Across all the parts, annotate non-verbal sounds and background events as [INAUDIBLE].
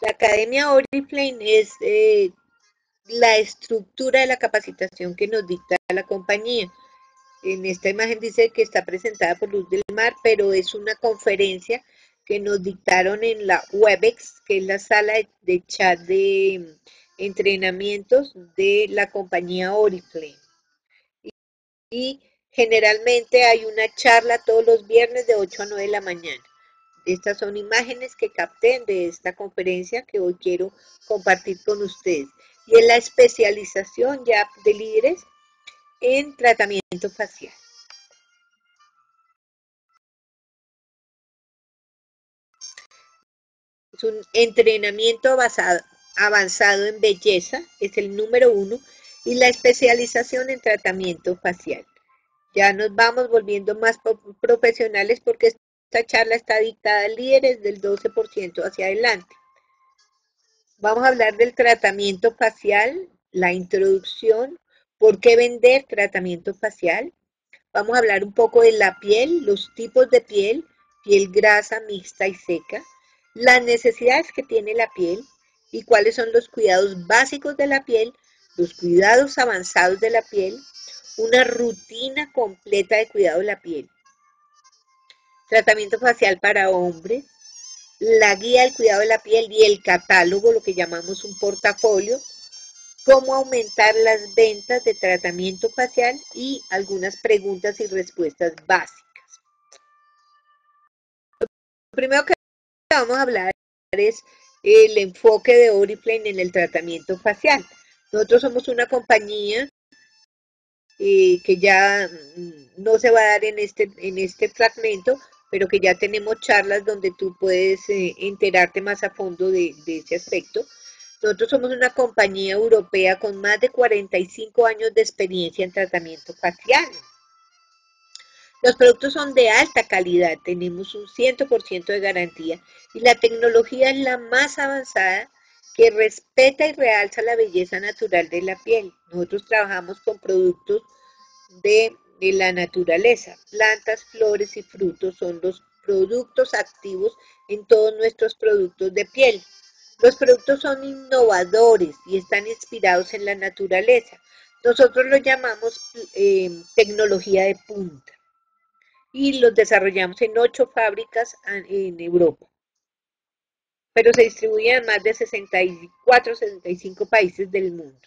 La Academia Oriflame es eh, la estructura de la capacitación que nos dicta la compañía. En esta imagen dice que está presentada por Luz del Mar, pero es una conferencia que nos dictaron en la WebEx, que es la sala de chat de mm, entrenamientos de la compañía Oriflame. Y, generalmente hay una charla todos los viernes de 8 a 9 de la mañana. Estas son imágenes que capté de esta conferencia que hoy quiero compartir con ustedes. Y es la especialización ya de líderes en tratamiento facial. Es un entrenamiento basado, avanzado en belleza, es el número uno, y la especialización en tratamiento facial. Ya nos vamos volviendo más profesionales porque esta charla está dictada a líderes del 12% hacia adelante. Vamos a hablar del tratamiento facial, la introducción, por qué vender tratamiento facial. Vamos a hablar un poco de la piel, los tipos de piel, piel grasa, mixta y seca, las necesidades que tiene la piel, y cuáles son los cuidados básicos de la piel, los cuidados avanzados de la piel, una rutina completa de cuidado de la piel. Tratamiento facial para hombres, la guía del cuidado de la piel y el catálogo, lo que llamamos un portafolio, cómo aumentar las ventas de tratamiento facial y algunas preguntas y respuestas básicas. Lo primero que vamos a hablar es el enfoque de Oriflame en el tratamiento facial. Nosotros somos una compañía eh, que ya mm, no se va a dar en este, en este fragmento, pero que ya tenemos charlas donde tú puedes eh, enterarte más a fondo de, de ese aspecto. Nosotros somos una compañía europea con más de 45 años de experiencia en tratamiento facial. Los productos son de alta calidad, tenemos un 100% de garantía y la tecnología es la más avanzada que respeta y realza la belleza natural de la piel. Nosotros trabajamos con productos de, la naturaleza. Plantas, flores y frutos son los productos activos en todos nuestros productos de piel. Los productos son innovadores y están inspirados en la naturaleza. Nosotros lo llamamos eh, tecnología de punta y los desarrollamos en ocho fábricas en Europa. Pero se distribuyen en más de 64, 65 países del mundo.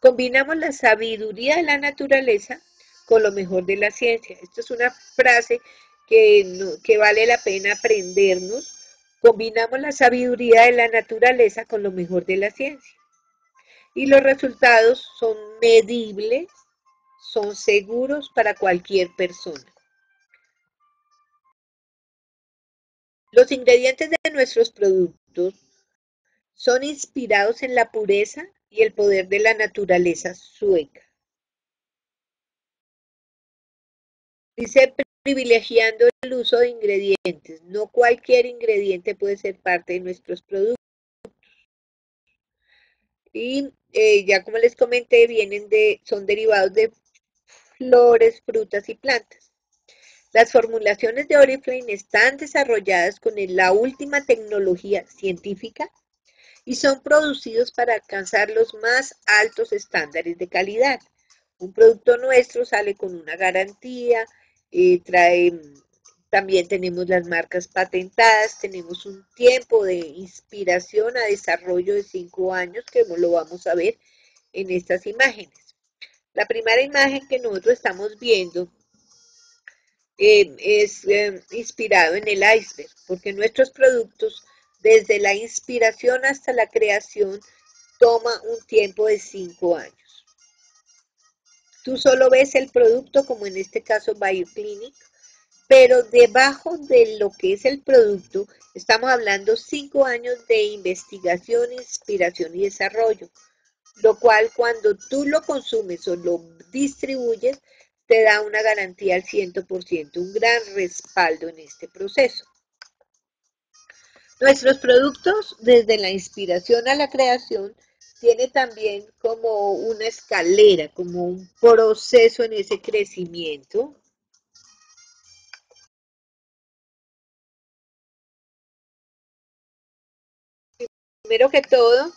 Combinamos la sabiduría de la naturaleza con lo mejor de la ciencia. Esto es una frase que, que vale la pena aprendernos. Combinamos la sabiduría de la naturaleza con lo mejor de la ciencia. Y los resultados son medibles, son seguros para cualquier persona. Los ingredientes de nuestros productos son inspirados en la pureza y el poder de la naturaleza sueca. Dice privilegiando el uso de ingredientes. No cualquier ingrediente puede ser parte de nuestros productos. Y eh, ya como les comenté, vienen de, son derivados de flores, frutas y plantas. Las formulaciones de Oriflame están desarrolladas con la última tecnología científica y son producidos para alcanzar los más altos estándares de calidad. Un producto nuestro sale con una garantía, trae, también tenemos las marcas patentadas, tenemos un tiempo de inspiración a desarrollo de cinco años que lo vamos a ver en estas imágenes. La primera imagen que nosotros estamos viendo eh, es eh, inspirado en el iceberg, porque nuestros productos, desde la inspiración hasta la creación, toma un tiempo de cinco años. Tú solo ves el producto, como en este caso BioClinic, pero debajo de lo que es el producto, estamos hablando cinco años de investigación, inspiración y desarrollo, lo cual cuando tú lo consumes o lo distribuyes, te da una garantía al 100%, un gran respaldo en este proceso. Nuestros productos, desde la inspiración a la creación, tiene también como una escalera, como un proceso en ese crecimiento. primero que todo,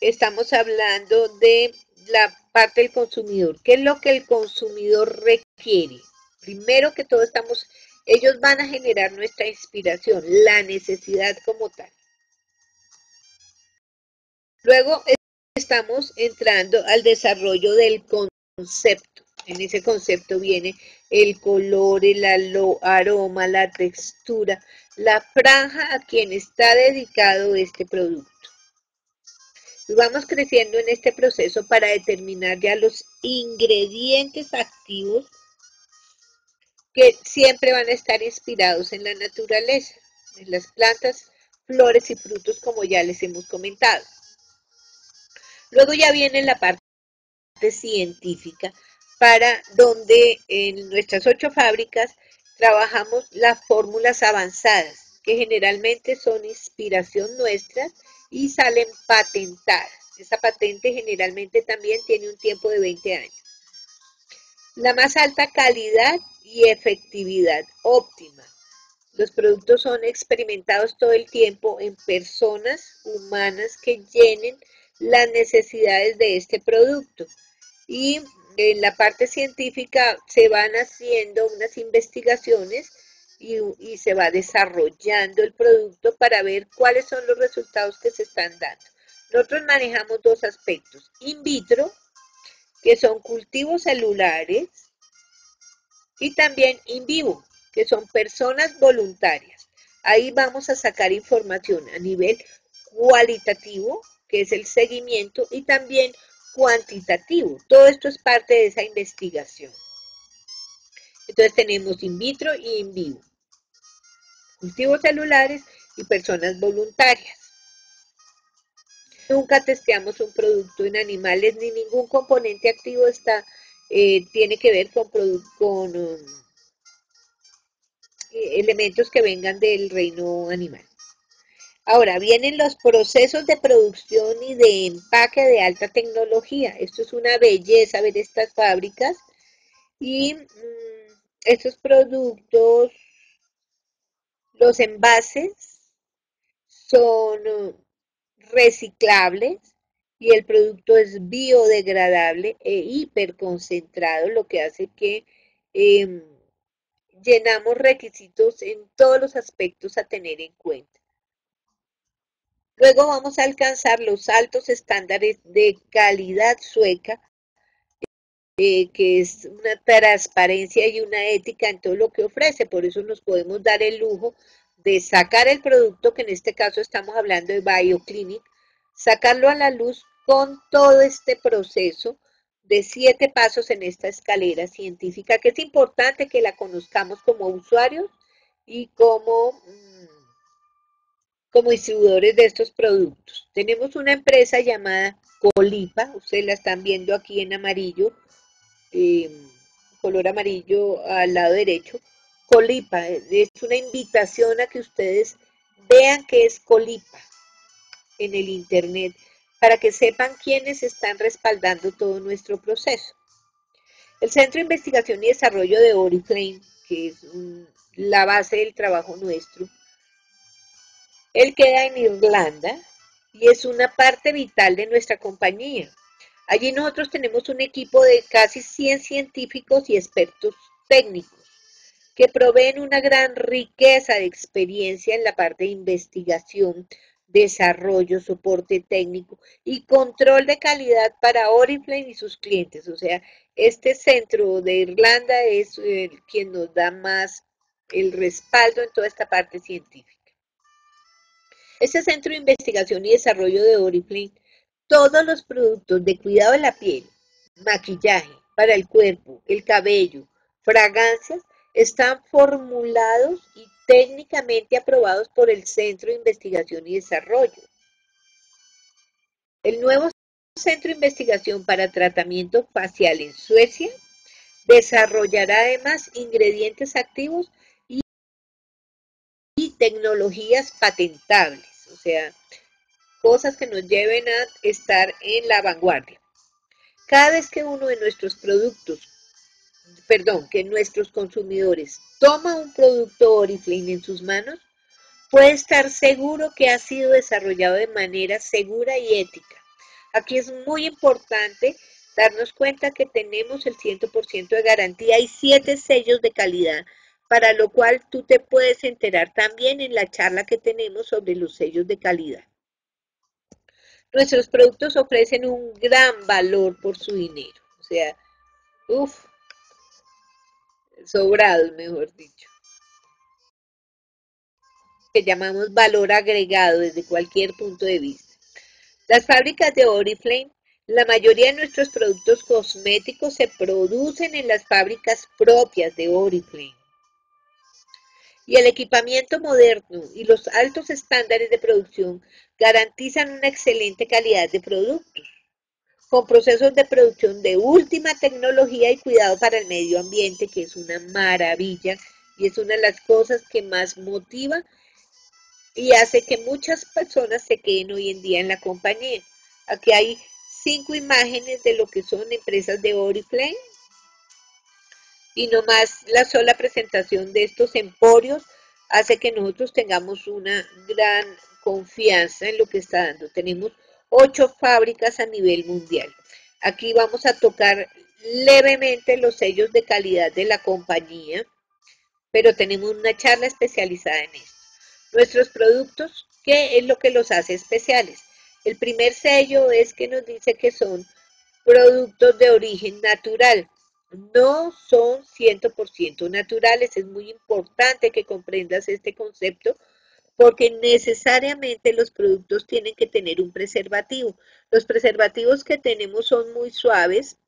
estamos hablando de la parte del consumidor. ¿Qué es lo que el consumidor requiere? Primero que todo, estamos, ellos van a generar nuestra inspiración, la necesidad como tal. Luego estamos entrando al desarrollo del concepto. En ese concepto viene el color, el aroma, la textura, la franja a quien está dedicado este producto. Y vamos creciendo en este proceso para determinar ya los ingredientes activos que siempre van a estar inspirados en la naturaleza, en las plantas, flores y frutos como ya les hemos comentado. Luego ya viene la parte científica para donde en nuestras ocho fábricas trabajamos las fórmulas avanzadas, que generalmente son inspiración nuestra y salen patentadas. Esa patente generalmente también tiene un tiempo de 20 años. La más alta calidad y efectividad óptima. Los productos son experimentados todo el tiempo en personas humanas que llenen las necesidades de este producto. Y en la parte científica se van haciendo unas investigaciones y, se va desarrollando el producto para ver cuáles son los resultados que se están dando. Nosotros manejamos dos aspectos, in vitro, que son cultivos celulares, y también in vivo, que son personas voluntarias. Ahí vamos a sacar información a nivel cualitativo, que es el seguimiento, y también cuantitativo. Todo esto es parte de esa investigación. Entonces tenemos in vitro y in vivo. Cultivos celulares y personas voluntarias. Nunca testeamos un producto en animales ni ningún componente activo está, eh, tiene que ver con, con um, elementos que vengan del reino animal. Ahora, vienen los procesos de producción y de empaque de alta tecnología. Esto es una belleza ver estas fábricas. Y mm, estos productos, los envases, son uh, reciclables y el producto es biodegradable e hiperconcentrado, lo que hace que em, llenamos requisitos en todos los aspectos a tener en cuenta. Luego vamos a alcanzar los altos estándares de calidad sueca, eh, que es una transparencia y una ética en todo lo que ofrece. Por eso nos podemos dar el lujo de sacar el producto, que en este caso estamos hablando de BioClinic, sacarlo a la luz con todo este proceso de siete pasos en esta escalera científica, que es importante que la conozcamos como usuarios y como mm, como distribuidores de estos productos. Tenemos una empresa llamada Colipa, ustedes la están viendo aquí en amarillo, eh, color amarillo al lado derecho. Colipa, es una invitación a que ustedes vean qué es Colipa en el Internet para que sepan quiénes están respaldando todo nuestro proceso. El Centro de Investigación y Desarrollo de Oriflame, que es la base del trabajo nuestro, él queda en Irlanda y es una parte vital de nuestra compañía. Allí nosotros tenemos un equipo de casi 100 científicos y expertos técnicos que proveen una gran riqueza de experiencia en la parte de investigación, desarrollo, soporte técnico y control de calidad para Oriflame y sus clientes. O sea, este centro de Irlanda es quien nos da más el respaldo en toda esta parte científica. Este Centro de Investigación y Desarrollo de Oriflame, todos los productos de cuidado de la piel, maquillaje para el cuerpo, el cabello, fragancias, están formulados y técnicamente aprobados por el Centro de Investigación y Desarrollo. El nuevo Centro de Investigación para Tratamiento Facial en Suecia desarrollará además ingredientes activos tecnologías patentables, o sea, cosas que nos lleven a estar en la vanguardia. Cada vez que uno de nuestros productos, perdón, que nuestros consumidores toma un producto Oriflame en sus manos, puede estar seguro que ha sido desarrollado de manera segura y ética. Aquí es muy importante darnos cuenta que tenemos el 100% de garantía y siete sellos de calidad, para lo cual tú te puedes enterar también en la charla que tenemos sobre los sellos de calidad. Nuestros productos ofrecen un gran valor por su dinero, o sea, uff, sobrados, mejor dicho. Que llamamos valor agregado desde cualquier punto de vista. Las fábricas de Oriflame la mayoría de nuestros productos cosméticos se producen en las fábricas propias de Oriflame. Y el equipamiento moderno y los altos estándares de producción garantizan una excelente calidad de productos, con procesos de producción de última tecnología y cuidado para el medio ambiente, que es una maravilla y es una de las cosas que más motiva y hace que muchas personas se queden hoy en día en la compañía. Aquí hay cinco imágenes de lo que son empresas de Oriflame y no más la sola presentación de estos emporios hace que nosotros tengamos una gran confianza en lo que está dando. Tenemos ocho fábricas a nivel mundial. Aquí vamos a tocar levemente los sellos de calidad de la compañía, pero tenemos una charla especializada en esto. Nuestros productos, ¿qué es lo que los hace especiales? El primer sello es que nos dice que son productos de origen natural. No son 100% naturales. Es muy importante que comprendas este concepto porque necesariamente los productos tienen que tener un preservativo. Los preservativos que tenemos son muy suaves.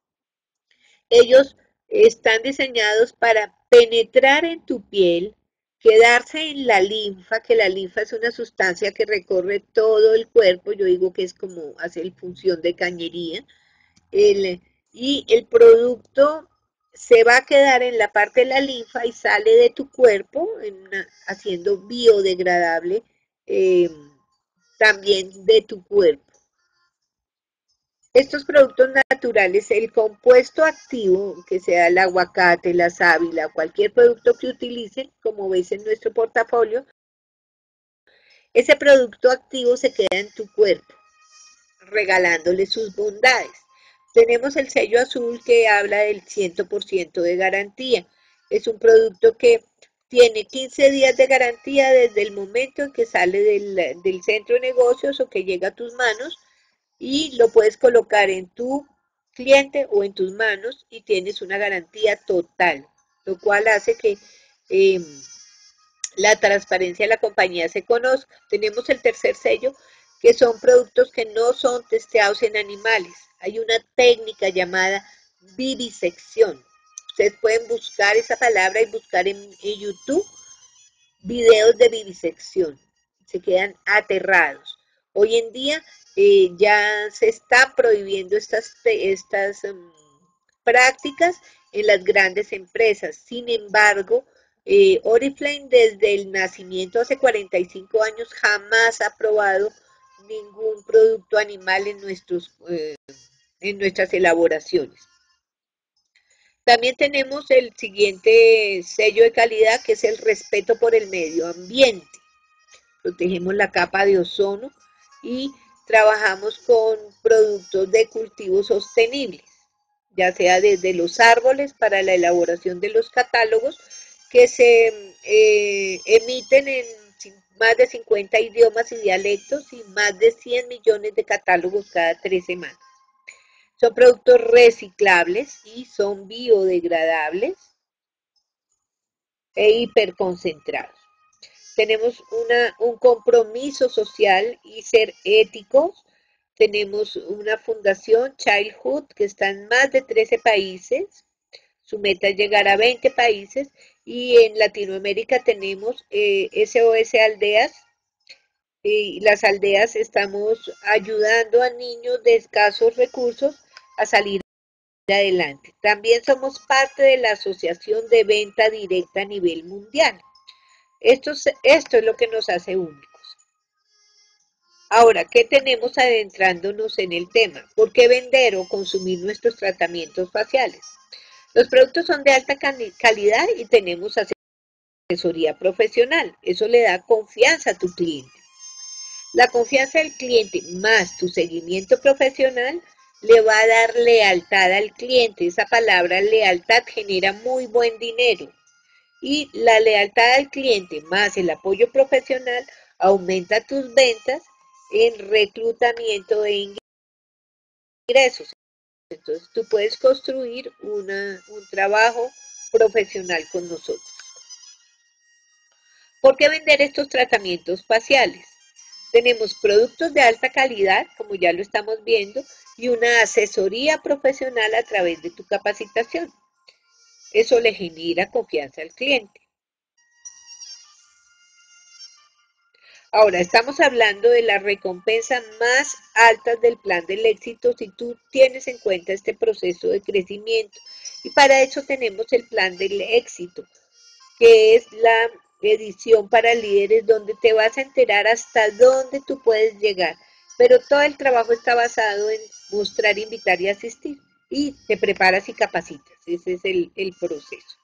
Ellos están diseñados para penetrar en tu piel Quedarse en la linfa, que la linfa es una sustancia que recorre todo el cuerpo, yo digo que es como hace función de cañería, y el producto se va a quedar en la parte de la linfa y sale de tu cuerpo haciendo biodegradable eh, también de tu cuerpo. Estos productos naturales, el compuesto activo, que sea el aguacate, la sábila, cualquier producto que utilicen, como ves en nuestro portafolio, ese producto activo se queda en tu cuerpo, regalándole sus bondades. Tenemos el sello azul que habla del 100% de garantía. Es un producto que tiene 15 días de garantía desde el momento en que sale del, centro de negocios o que llega a tus manos y lo puedes colocar en tu cliente o en tus manos y tienes una garantía total, lo cual hace que em, la transparencia de la compañía se conozca. Tenemos el tercer sello, que son productos que no son testeados en animales. Hay una técnica llamada vivisección. Ustedes pueden buscar esa palabra y buscar en, YouTube videos de vivisección. Se quedan aterrados. Hoy en día eh, ya se está prohibiendo estas, estas em, prácticas en las grandes empresas. Sin embargo, eh, Oriflame desde el nacimiento hace 45 años jamás ha probado ningún producto animal en, nuestros, eh, en nuestras elaboraciones. También tenemos el siguiente sello de calidad que es el respeto por el medio ambiente. Protegemos la capa de ozono y trabajamos con productos de cultivo sostenibles, ya sea desde los árboles para la elaboración de los catálogos que se eh, emiten en más de 50 idiomas y dialectos y más de 100 millones de catálogos cada tres semanas. Son productos reciclables y son biodegradables e hiperconcentrados tenemos un compromiso social y ser éticos. Tenemos una fundación, Childhood, que está en más de 13 países. Su meta es llegar a 20 países. Y en Latinoamérica tenemos SOS eh, Aldeas. Y las aldeas estamos ayudando a niños de escasos recursos a salir adelante. También somos parte de la Asociación de Venta Directa a nivel mundial. Esto, esto es lo que nos hace únicos. Ahora, ¿qué tenemos adentrándonos en el tema? ¿Por qué vender o consumir nuestros tratamientos faciales? Los productos son de alta calidad y tenemos asesoría profesional. Eso le da confianza a tu cliente. La confianza del cliente más tu seguimiento profesional le va a dar lealtad al cliente. Esa palabra lealtad genera muy buen dinero. Y la lealtad al cliente más el apoyo profesional aumenta tus ventas en reclutamiento e ingresos. Entonces tú puedes construir un trabajo profesional con nosotros. ¿Por qué vender estos tratamientos faciales? Tenemos productos de alta calidad, como ya lo estamos viendo, y una asesoría profesional a través de tu capacitación. Eso le genera confianza al cliente. Ahora, estamos hablando de la recompensa más alta del plan del éxito si tú tienes en cuenta este proceso de crecimiento. Y para eso tenemos el plan del éxito, que es la edición para líderes donde te vas a enterar hasta dónde tú puedes llegar. Pero todo el trabajo está basado en mostrar, invitar y asistir. Y te preparas y capacitas. Ese es el, el proceso.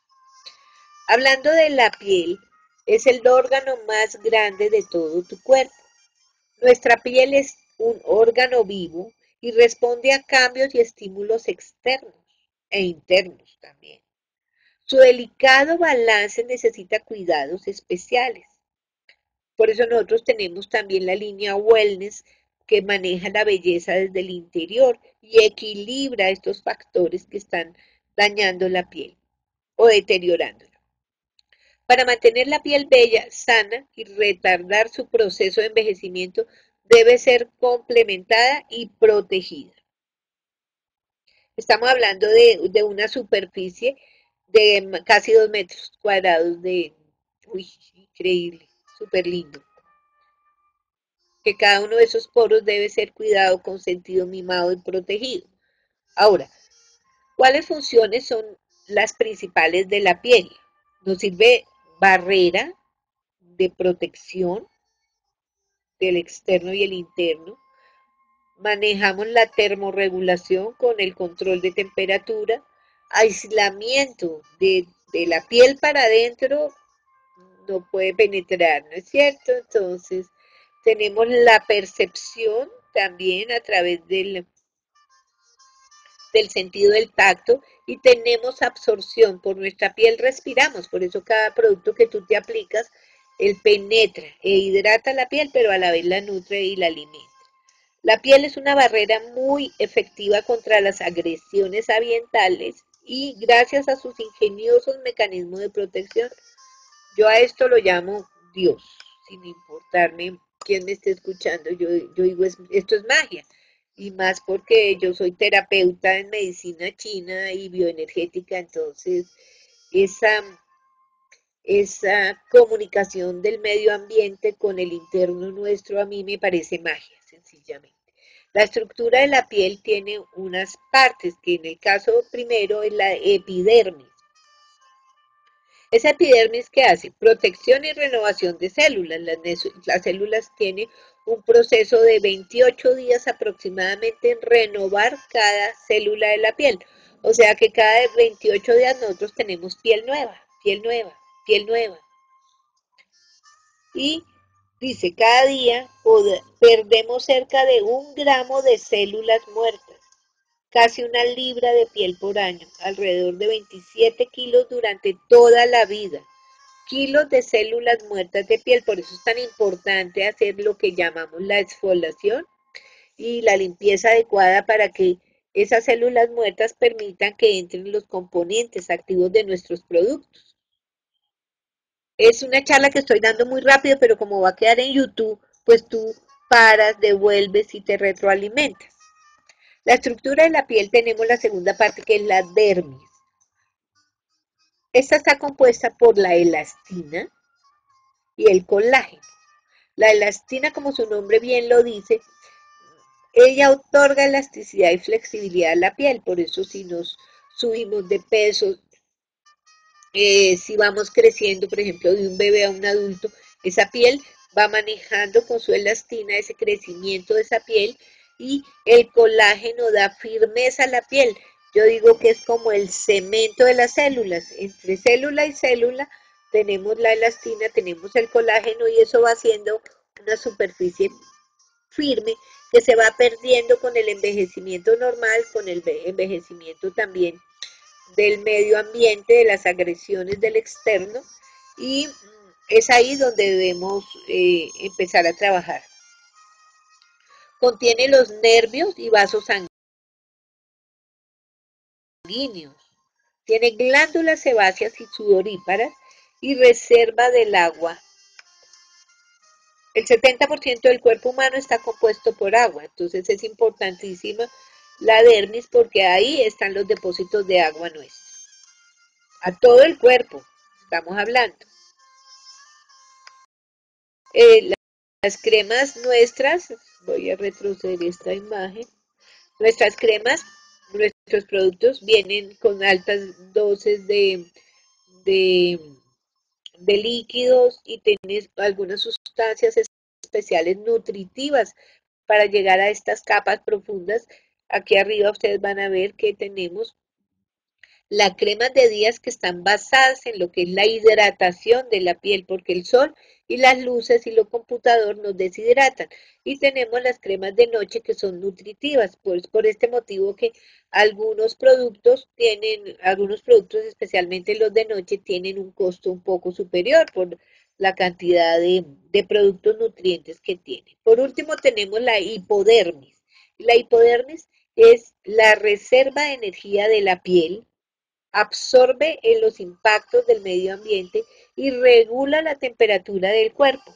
Hablando de la piel, es el órgano más grande de todo tu cuerpo. Nuestra piel es un órgano vivo y responde a cambios y estímulos externos e internos también. Su delicado balance necesita cuidados especiales. Por eso nosotros tenemos también la línea Wellness que maneja la belleza desde el interior y equilibra estos factores que están dañando la piel o deteriorándola. Para mantener la piel bella, sana y retardar su proceso de envejecimiento, debe ser complementada y protegida. Estamos hablando de, una superficie de casi dos metros cuadrados de, uy, increíble, súper lindo. Que cada uno de esos poros debe ser cuidado, consentido, mimado y protegido. Ahora, ¿cuáles funciones son las principales de la piel? Nos sirve barrera de protección del externo y el interno. Manejamos la termorregulación con el control de temperatura, aislamiento de, la piel para adentro no puede penetrar, ¿no es cierto? Entonces, tenemos la percepción también a través del, del sentido del tacto y tenemos absorción por nuestra piel, respiramos, por eso cada producto que tú te aplicas, él penetra e hidrata la piel, pero a la vez la nutre y la alimenta. La piel es una barrera muy efectiva contra las agresiones ambientales y gracias a sus ingeniosos mecanismos de protección, yo a esto lo llamo Dios, sin importarme quién me esté escuchando, yo, yo digo, esto es magia y más porque yo soy terapeuta en medicina china y bioenergética, entonces esa, esa comunicación del medio ambiente con el interno nuestro a mí me parece magia, sencillamente. La estructura de la piel tiene unas partes que en el caso primero es la epidermis. Esa epidermis que hace protección y renovación de células. Las, las células tienen un proceso de 28 días aproximadamente en renovar cada célula de la piel. O sea que cada 28 días nosotros tenemos piel nueva, piel nueva, piel nueva. Y dice, cada día perdemos cerca de un gramo de células muertas, casi una libra de piel por año, alrededor de 27 kilos durante toda la vida kilos de células muertas de piel. Por eso es tan importante hacer lo que llamamos la exfoliación y la limpieza adecuada para que esas células muertas permitan que entren los componentes activos de nuestros productos. Es una charla que estoy dando muy rápido, pero como va a quedar en YouTube, pues tú paras, devuelves y te retroalimentas. La estructura de la piel tenemos la segunda parte que es la dermis. Esta está compuesta por la elastina y el colágeno. La elastina, como su nombre bien lo dice, ella otorga elasticidad y flexibilidad a la piel, por eso si nos subimos de peso, eh, si vamos creciendo, por ejemplo, de un bebé a un adulto, esa piel va manejando con su elastina ese crecimiento de esa piel y el colágeno da firmeza a la piel, yo digo que es como el cemento de las células. Entre célula y célula tenemos la elastina, tenemos el colágeno y eso va haciendo una superficie firme que se va perdiendo con el envejecimiento normal, con el envejecimiento también del medio ambiente, de las agresiones del externo y es ahí donde debemos eh, empezar a trabajar. Contiene los nervios y vasos sanguíneos. Tiene glándulas sebáceas y sudoríparas y reserva del agua. El 70% del cuerpo humano está compuesto por agua, entonces es importantísima la dermis porque ahí están los depósitos de agua nuestra. A todo el cuerpo estamos hablando. Eh, las cremas nuestras, voy a retroceder esta imagen, nuestras cremas, nuestros productos vienen con altas dosis de, de, líquidos y tienen algunas sustancias especiales nutritivas para llegar a estas capas profundas. Aquí arriba ustedes van a ver que tenemos las cremas de días que están basadas en lo que es la hidratación de la piel, porque el sol y las luces y lo computador nos deshidratan. Y tenemos las cremas de noche que son nutritivas, pues por este motivo que algunos productos tienen, algunos productos, especialmente los de noche, tienen un costo un poco superior por la cantidad de, de productos nutrientes que tienen. Por último tenemos la hipodermis. La hipodermis es la reserva de energía de la piel, absorbe los impactos del medio ambiente y regula la temperatura del cuerpo.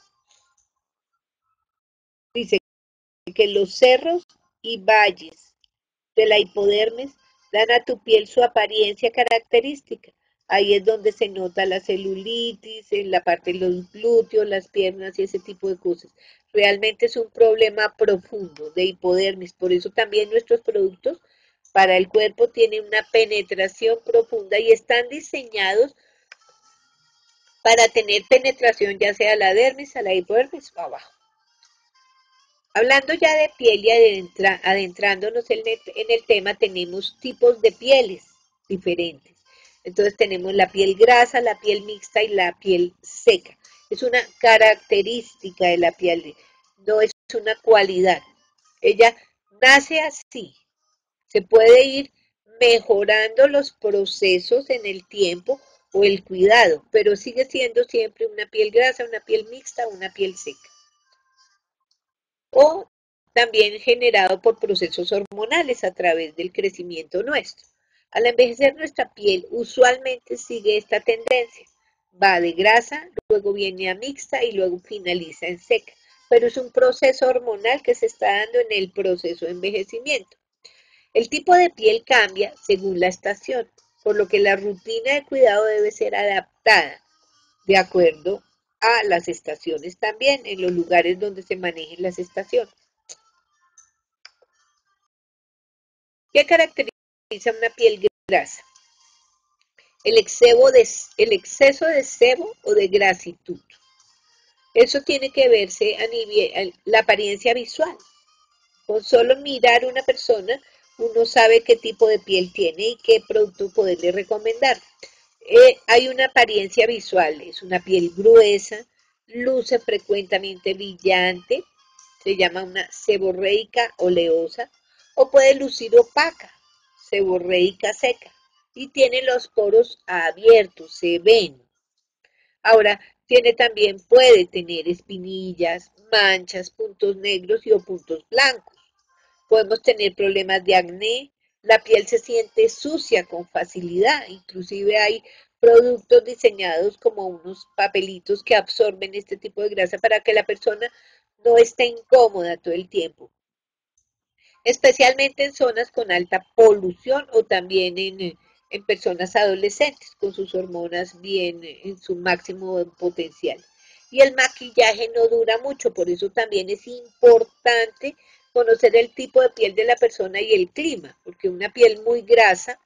Dice que los cerros y valles de la hipodermis dan a tu piel su apariencia característica. Ahí es donde se nota la celulitis, en la parte de los glúteos, las piernas y ese tipo de cosas. Realmente es un problema profundo de hipodermis. Por eso también nuestros productos para el cuerpo tienen una penetración profunda y están diseñados para tener penetración ya sea a la dermis, a la hipodermis o abajo. Hablando ya de piel y adentrándonos en el, en el tema, tenemos tipos de pieles diferentes. Entonces tenemos la piel grasa, la piel mixta y la piel seca. Es una característica de la piel, no es una cualidad. Ella nace así. Se puede ir mejorando los procesos en el tiempo o el cuidado, pero sigue siendo siempre una piel grasa, una piel mixta, una piel seca. O también generado por procesos hormonales a través del crecimiento nuestro. Al envejecer nuestra piel usualmente sigue esta tendencia. Va de grasa, luego viene a mixta y luego finaliza en seca. Pero es un proceso hormonal que se está dando en el proceso de envejecimiento. El tipo de piel cambia según la estación por lo que la rutina de cuidado debe ser adaptada de acuerdo a las estaciones también, en los lugares donde se manejen las estaciones. ¿Qué caracteriza una piel grasa? El, de, exceso de sebo o de grasitud. Eso tiene que verse a nivel, la apariencia visual. Con solo mirar una persona uno sabe qué tipo de piel tiene y qué producto poderle recomendar. Eh, hay una apariencia visual, es una piel gruesa, luce frecuentemente brillante, se llama una seborreica oleosa, o puede lucir opaca, seborreica seca, y tiene los poros abiertos, se ven. Ahora, tiene también, puede tener espinillas, manchas, puntos negros y o puntos blancos podemos tener problemas de acné, la piel se siente sucia con facilidad, inclusive hay productos diseñados como unos papelitos que absorben este tipo de grasa para que la persona no esté incómoda todo el tiempo. Especialmente en zonas con alta polución o también en, en personas adolescentes con sus hormonas bien en su máximo potencial. Y el maquillaje no dura mucho, por eso también es importante conocer el tipo de piel de la persona y el clima, porque una piel muy grasa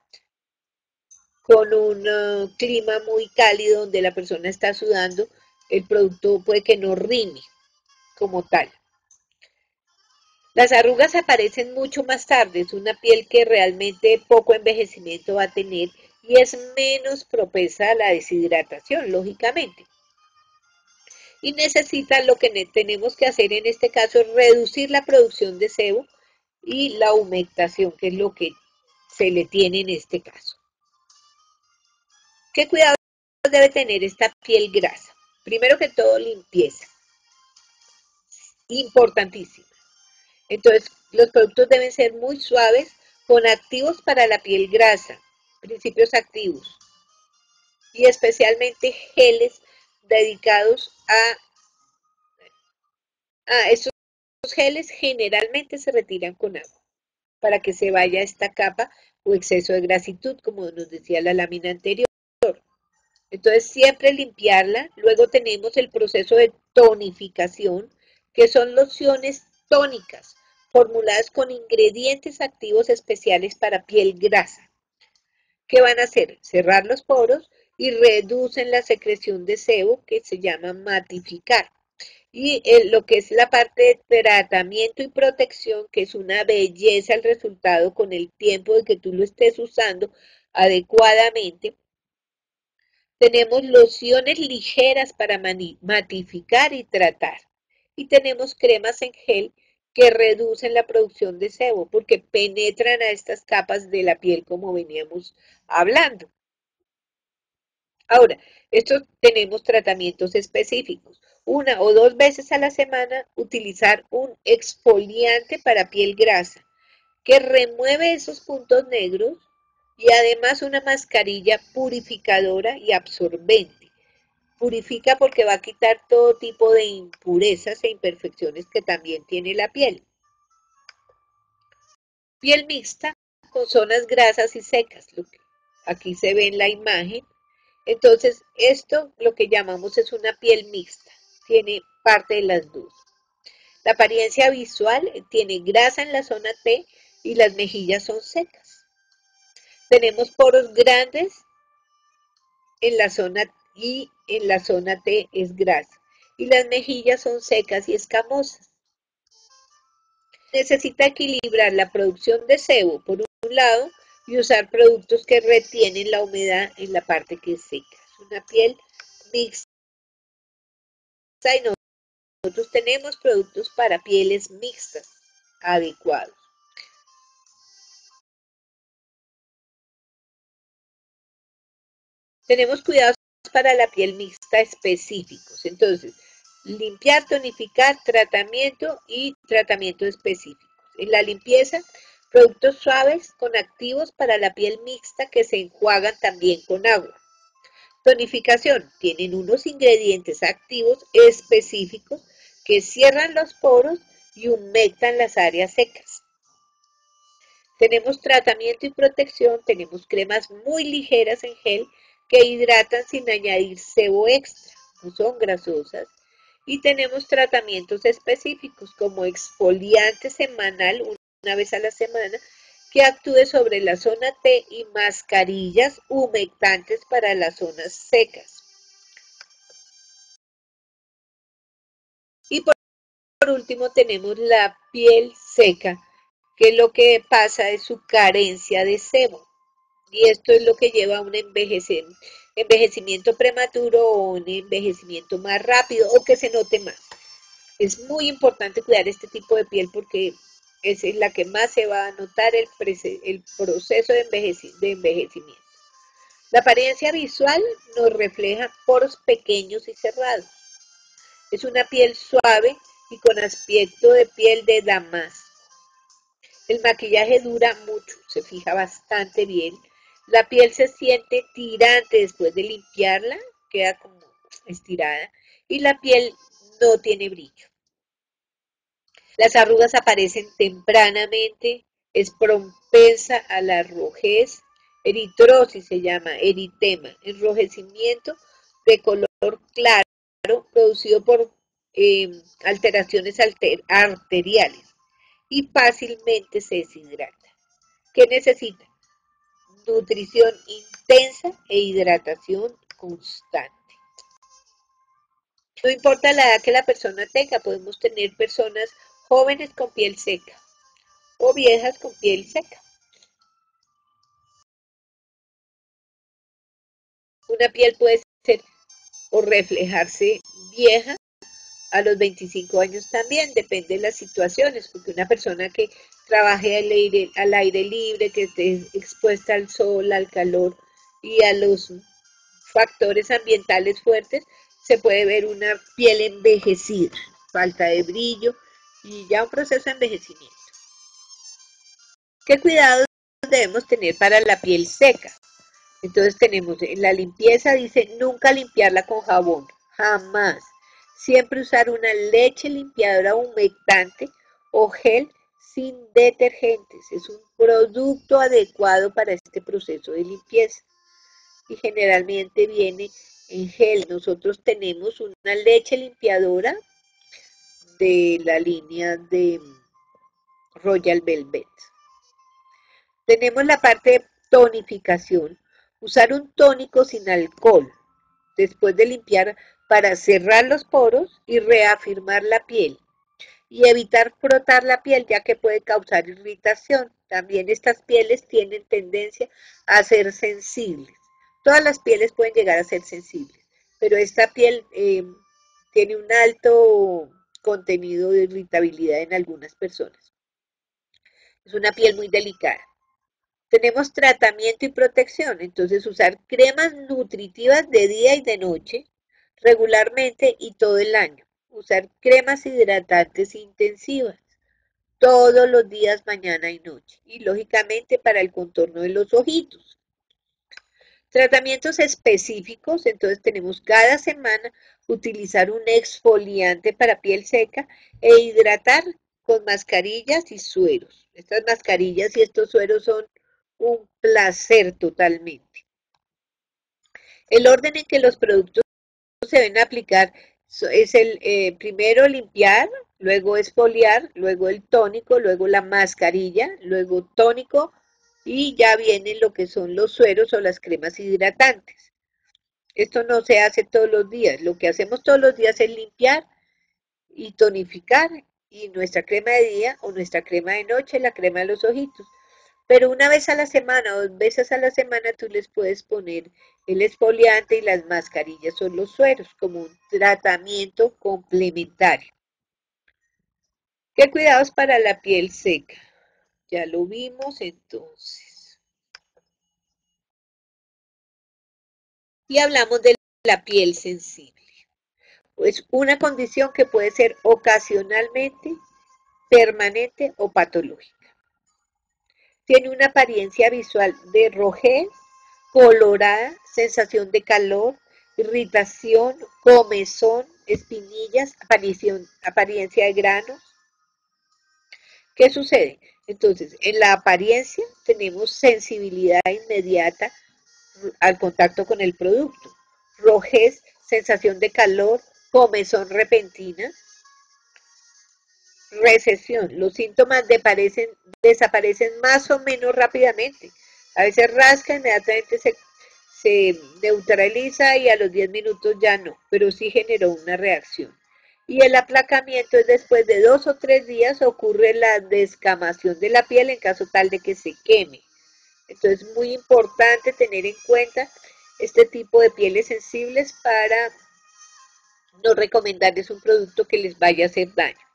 con un uh, clima muy cálido donde la persona está sudando, el producto puede que no rime como tal. Las arrugas aparecen mucho más tarde, es una piel que realmente poco envejecimiento va a tener y es menos propensa a la deshidratación, lógicamente. Y necesita lo que tenemos que hacer en este caso es reducir la producción de sebo y la humectación, que es lo que se le tiene en este caso. ¿Qué cuidado debe tener esta piel grasa? Primero que todo, limpieza. Importantísima. Entonces, los productos deben ser muy suaves con activos para la piel grasa, principios activos y especialmente geles dedicados a, a estos geles generalmente se retiran con agua para que se vaya esta capa o exceso de grasitud, como nos decía la lámina anterior. Entonces, siempre limpiarla. Luego tenemos el proceso de tonificación, que son lociones tónicas, formuladas con ingredientes activos especiales para piel grasa. ¿Qué van a hacer? Cerrar los poros y reducen la secreción de sebo, que se llama matificar y lo que es la parte de tratamiento y protección, que es una belleza el resultado con el tiempo de que tú lo estés usando adecuadamente. Tenemos lociones ligeras para matificar y tratar. Y tenemos cremas en gel que reducen la producción de sebo porque penetran a estas capas de la piel como veníamos hablando. Ahora, estos tenemos tratamientos específicos una o dos veces a la semana utilizar un exfoliante para piel grasa que remueve esos puntos negros y además una mascarilla purificadora y absorbente. Purifica porque va a quitar todo tipo de impurezas e imperfecciones que también tiene la piel. Piel mixta con zonas grasas y secas, aquí se ve en la imagen. Entonces, esto lo que llamamos es una piel mixta tiene parte de las dos. La apariencia visual tiene grasa en la zona T y las mejillas son secas. Tenemos poros grandes en la zona y en la zona T es grasa. Y las mejillas son secas y escamosas. Necesita equilibrar la producción de sebo por un lado y usar productos que retienen la humedad en la parte que es seca. Es una piel mixta y nosotros tenemos productos para pieles mixtas adecuados. Tenemos cuidados para la piel mixta específicos. Entonces, limpiar, tonificar, tratamiento y tratamiento específico. En la limpieza, productos suaves con activos para la piel mixta que se enjuagan también con agua. Tonificación. Tienen unos ingredientes activos específicos que cierran los poros y humectan las áreas secas. Tenemos tratamiento y protección, tenemos cremas muy ligeras en gel que hidratan sin añadir sebo extra, no son grasosas. Y tenemos tratamientos específicos como exfoliante semanal una vez a la semana que actúe sobre la zona T y mascarillas humectantes para las zonas secas. Y por, último tenemos la piel seca, que lo que pasa es su carencia de sebo. Y esto es lo que lleva a un envejecimiento prematuro o un envejecimiento más rápido o que se note más. Es muy importante cuidar este tipo de piel porque es la que más se va a notar el, el proceso de, de envejecimiento. La apariencia visual nos refleja poros pequeños y cerrados. Es una piel suave y con aspecto de piel de damas. El maquillaje dura mucho, se fija bastante bien. La piel se siente tirante después de limpiarla, queda como estirada. Y la piel no tiene brillo. Las arrugas aparecen tempranamente, es propensa a la rojez, eritrosis se llama, eritema, enrojecimiento de color claro producido por em, alteraciones arteriales y fácilmente se deshidrata. ¿Qué necesita? Nutrición intensa e hidratación constante. No importa la edad que la persona tenga, podemos tener personas jóvenes con piel seca o viejas con piel seca. Una piel puede ser o reflejarse vieja a los 25 años también, depende de las situaciones, porque una persona que trabaje al aire, al aire libre, que esté expuesta al sol, al calor y a los factores ambientales fuertes, se puede ver una piel envejecida, falta de brillo y ya un proceso de envejecimiento. ¿Qué cuidados debemos tener para la piel seca? Entonces tenemos en la limpieza, dice nunca limpiarla con jabón, jamás. Siempre usar una leche limpiadora humectante o gel sin detergentes. Es un producto adecuado para este proceso de limpieza. Y generalmente viene en gel. Nosotros tenemos una leche limpiadora de la línea de Royal Velvet. Tenemos la parte de tonificación. Usar un tónico sin alcohol después de limpiar para cerrar los poros y reafirmar la piel y evitar frotar la piel ya que puede causar irritación. También estas pieles tienen tendencia a ser sensibles. Todas las pieles pueden llegar a ser sensibles, pero esta piel eh, tiene un alto contenido de irritabilidad en algunas personas. Es una piel muy delicada. Tenemos tratamiento y protección, entonces usar cremas nutritivas de día y de noche regularmente y todo el año. Usar cremas hidratantes intensivas todos los días, mañana y noche. Y lógicamente para el contorno de los ojitos. Tratamientos específicos, entonces tenemos cada semana utilizar un exfoliante para piel seca e hidratar con mascarillas y sueros. Estas mascarillas y estos sueros son un placer totalmente. El orden en que los productos se deben aplicar es el eh, primero limpiar, luego esfoliar, luego el tónico, luego la mascarilla, luego tónico y ya vienen lo que son los sueros o las cremas hidratantes. Esto no se hace todos los días, lo que hacemos todos los días es limpiar y tonificar y nuestra crema de día o nuestra crema de noche, la crema de los ojitos. Pero una vez a la semana o dos veces a la semana tú les puedes poner el esfoliante y las mascarillas son los sueros como un tratamiento complementario. ¿Qué cuidados para la piel seca? Ya lo vimos entonces. Y hablamos de la piel sensible. Es una condición que puede ser ocasionalmente, permanente o patológica. Tiene una apariencia visual de rojez, colorada, sensación de calor, irritación, comezón, espinillas, apariencia de granos. ¿Qué sucede? Entonces, en la apariencia tenemos sensibilidad inmediata al contacto con el producto, rojez, sensación de calor, comezón repentina, recesión. Los síntomas desaparecen más o menos rápidamente. A veces rasca, inmediatamente se, se neutraliza y a los 10 minutos ya no, pero sí generó una reacción. Y el aplacamiento es después de dos o tres días ocurre la descamación de la piel en caso tal de que se queme. Entonces es muy importante tener en cuenta este tipo de pieles sensibles para no recomendarles un producto que les vaya a hacer daño.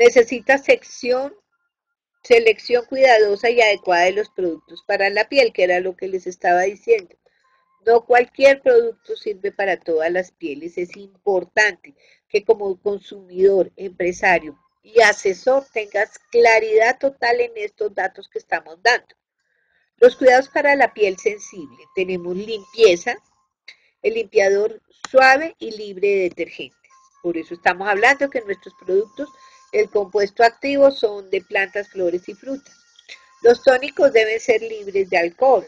Necesita sección, selección cuidadosa y adecuada de los productos para la piel, que era lo que les estaba diciendo. No cualquier producto sirve para todas las pieles. Es importante que como consumidor, empresario y asesor tengas claridad total en estos datos que estamos dando. Los cuidados para la piel sensible. Tenemos limpieza, el limpiador suave y libre de detergentes. Por eso estamos hablando que nuestros productos el compuesto activo son de plantas, flores y frutas. Los tónicos deben ser libres de alcohol.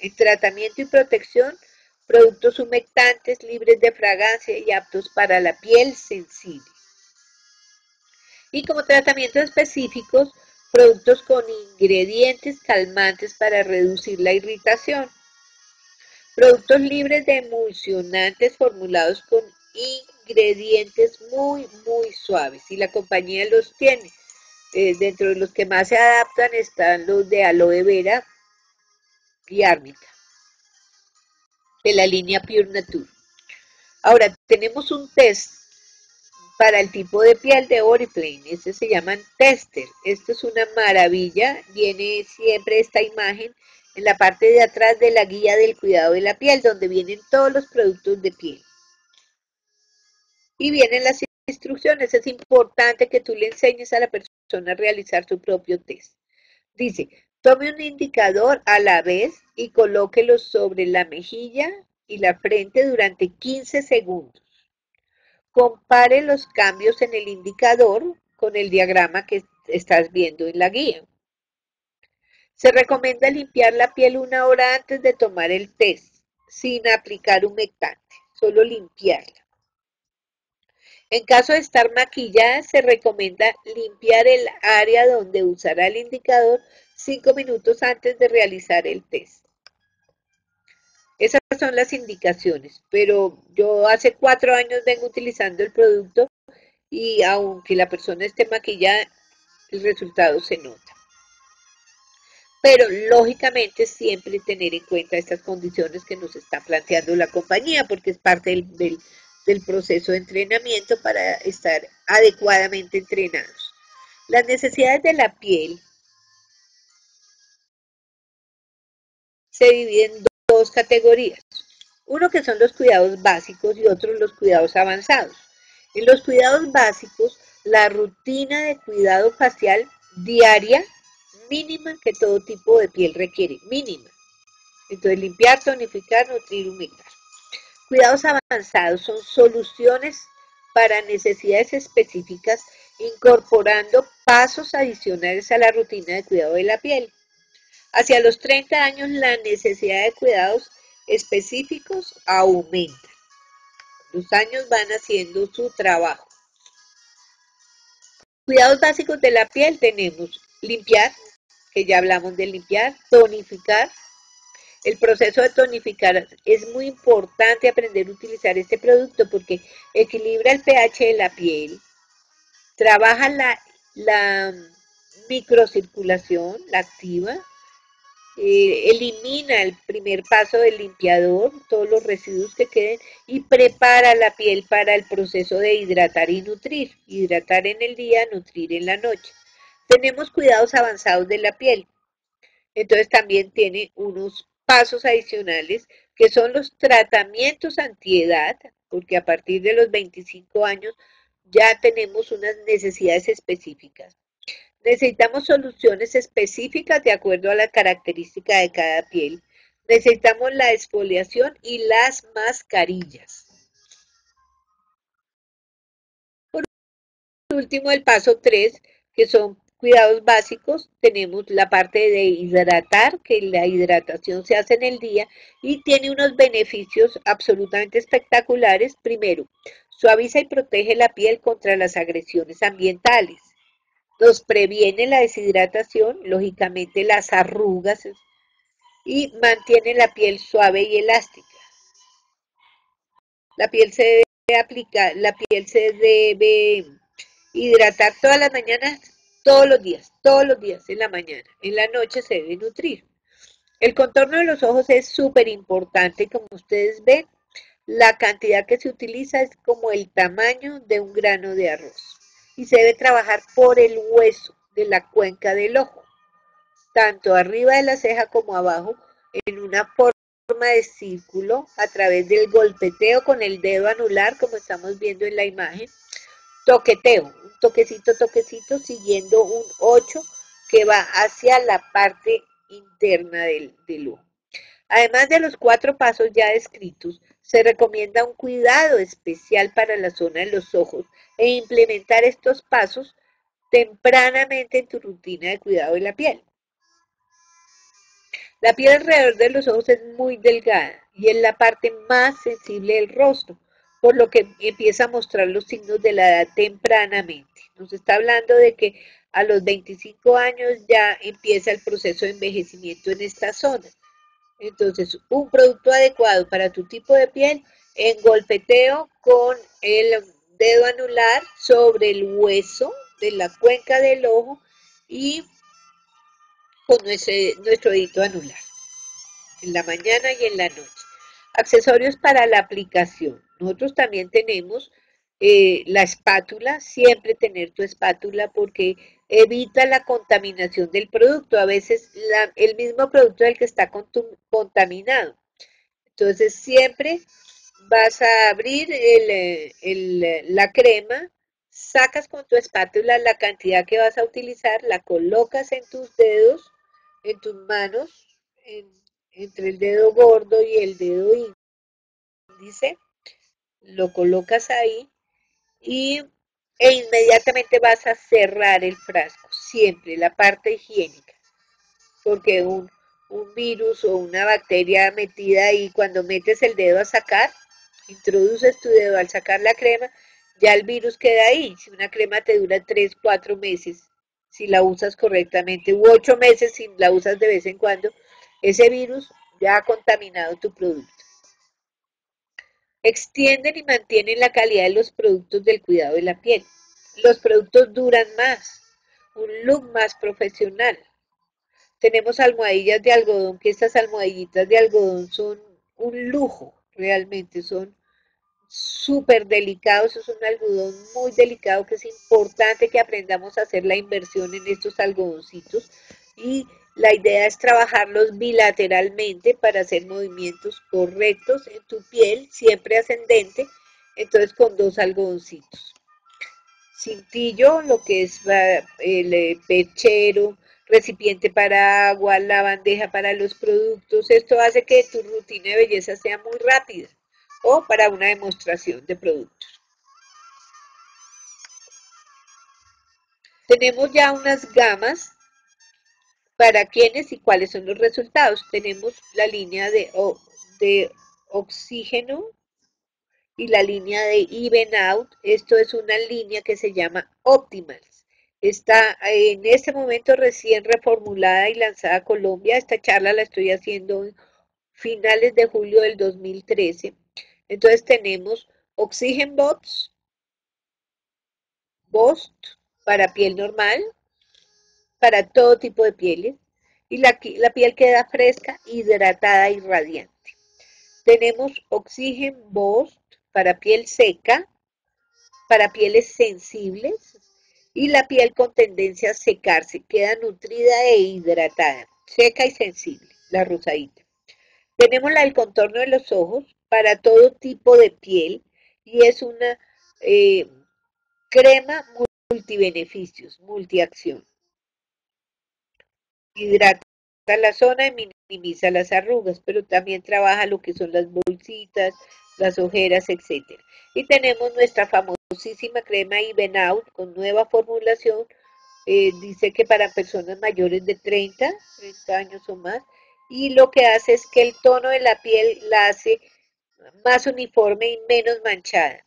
En tratamiento y protección, productos humectantes libres de fragancia y aptos para la piel sensible. Y como tratamientos específicos, productos con ingredientes calmantes para reducir la irritación. Productos libres de emulsionantes formulados con ingredientes muy, muy suaves y la compañía los tiene. Eh, dentro de los que más se adaptan están los de aloe vera y árnica. de la línea Pure Nature. Ahora, tenemos un test para el tipo de piel de Oriplane. Este se llama Tester. Esto es una maravilla. Viene siempre esta imagen en la parte de atrás de la guía del cuidado de la piel, donde vienen todos los productos de piel. Y vienen las instrucciones. Es importante que tú le enseñes a la persona a realizar su propio test. Dice, tome un indicador a la vez y colóquelo sobre la mejilla y la frente durante 15 segundos. Compare los cambios en el indicador con el diagrama que estás viendo en la guía. Se recomienda limpiar la piel una hora antes de tomar el test, sin aplicar humectante, solo limpiarla. En caso de estar maquillada, se recomienda limpiar el área donde usará el indicador cinco minutos antes de realizar el test. Esas son las indicaciones, pero yo hace cuatro años vengo utilizando el producto y aunque la persona esté maquillada, el resultado se nota. Pero lógicamente siempre tener en cuenta estas condiciones que nos está planteando la compañía, porque es parte del, del proceso de entrenamiento para estar adecuadamente entrenados. Las necesidades de la piel se dividen en dos categorías. Uno que son los cuidados básicos y otro los cuidados avanzados. En los cuidados básicos, la rutina de cuidado facial diaria mínima que todo tipo de piel requiere, mínima. Entonces, limpiar, tonificar, nutrir, humectar. Cuidados avanzados son soluciones para necesidades específicas incorporando pasos adicionales a la rutina de cuidado de la piel. Hacia los 30 años la necesidad de cuidados específicos aumenta. Los años van haciendo su trabajo. Cuidados básicos de la piel tenemos limpiar, que ya hablamos de limpiar, tonificar. El proceso de tonificar es muy importante aprender a utilizar este producto porque equilibra el pH de la piel, trabaja la, la microcirculación, la activa, eh, elimina el primer paso del limpiador, todos los residuos que queden y prepara la piel para el proceso de hidratar y nutrir. Hidratar en el día, nutrir en la noche. Tenemos cuidados avanzados de la piel. Entonces también tiene unos pasos adicionales que son los tratamientos antiedad, porque a partir de los 25 años ya tenemos unas necesidades específicas. Necesitamos soluciones específicas de acuerdo a la característica de cada piel. Necesitamos la exfoliación y las mascarillas. Por último, el paso 3, que son cuidados básicos, tenemos la parte de hidratar, que la hidratación se hace en el día y tiene unos beneficios absolutamente espectaculares. Primero, suaviza y protege la piel contra las agresiones ambientales nos previene la deshidratación, lógicamente las arrugas y mantiene la piel suave y elástica. La piel se debe aplicar, la piel se debe hidratar todas las mañanas, todos los días, todos los días en la mañana. En la noche se debe nutrir. El contorno de los ojos es súper importante, como ustedes ven, la cantidad que se utiliza es como el tamaño de un grano de arroz y se debe trabajar por el hueso de la cuenca del ojo, tanto arriba de la ceja como abajo, en una forma de círculo a través del golpeteo con el dedo anular, como estamos viendo en la imagen, toqueteo, un toquecito, toquecito, siguiendo un 8 que va hacia la parte interna del, del ojo. Además de los cuatro pasos ya descritos, se recomienda un cuidado especial para la zona de los ojos e implementar estos pasos tempranamente en tu rutina de cuidado de la piel. La piel alrededor de los ojos es muy delgada y es la parte más sensible del rostro, por lo que empieza a mostrar los signos de la edad tempranamente. Nos está hablando de que a los 25 años ya empieza el proceso de envejecimiento en esta zona. Entonces, un producto adecuado para tu tipo de piel en golpeteo con el dedo anular sobre el hueso de la cuenca del ojo y con nuestro, nuestro dedito anular en la mañana y en la noche. Accesorios para la aplicación. Nosotros también tenemos eh, la espátula, siempre tener tu espátula porque evita la contaminación del producto. A veces el mismo producto es el que está contaminado. Entonces siempre vas a abrir la crema, sacas con tu espátula la cantidad que vas a utilizar, la colocas en tus dedos, en tus manos, entre el dedo gordo y el dedo índice, lo colocas ahí y, e inmediatamente vas a cerrar el frasco, siempre la parte higiénica, porque un, un virus o una bacteria metida ahí, cuando metes el dedo a sacar, introduces tu dedo al sacar la crema, ya el virus queda ahí. Si una crema te dura 3, 4 meses, si la usas correctamente, u 8 meses si la usas de vez en cuando, ese virus ya ha contaminado tu producto. Extienden y mantienen la calidad de los productos del cuidado de la piel. Los productos duran más, un look más profesional. Tenemos almohadillas de algodón, que estas almohadillitas de algodón son un lujo, realmente son súper delicados, es un algodón muy delicado que es importante que aprendamos a hacer la inversión en estos algodoncitos y la idea es trabajarlos bilateralmente para hacer movimientos correctos en tu piel, siempre ascendente, entonces con dos algodoncitos. Cintillo, lo que es el eh, pechero, recipiente para agua, la bandeja para los productos. Esto hace que tu rutina de belleza sea muy rápida o para una demostración de productos. Tenemos ya unas gamas para quiénes y cuáles son los resultados. Tenemos la línea de, de oxígeno y la línea de Even Out. Esto es una línea que se llama Optimals. Está en este momento recién reformulada y lanzada a Colombia. Esta charla la estoy haciendo en finales de julio del 2013. Entonces tenemos Oxygen Bots, Bost para piel normal, para todo tipo de pieles, y la, la piel queda fresca, hidratada y radiante. Tenemos Oxygen Bost para piel seca, para pieles sensibles, y la piel con tendencia a secarse, queda nutrida e hidratada, seca y sensible, la rosadita. Tenemos la del contorno de los ojos para todo tipo de piel y es una eh, crema multibeneficios, multiacción. Hidrata la zona y minimiza las arrugas, pero también trabaja lo que son las bolsitas, las ojeras, etc. Y tenemos nuestra famosísima crema Even Out con nueva formulación. Eh, dice que para personas mayores de 30, 30 años o más. Y lo que hace es que el tono de la piel la hace más uniforme y menos manchada.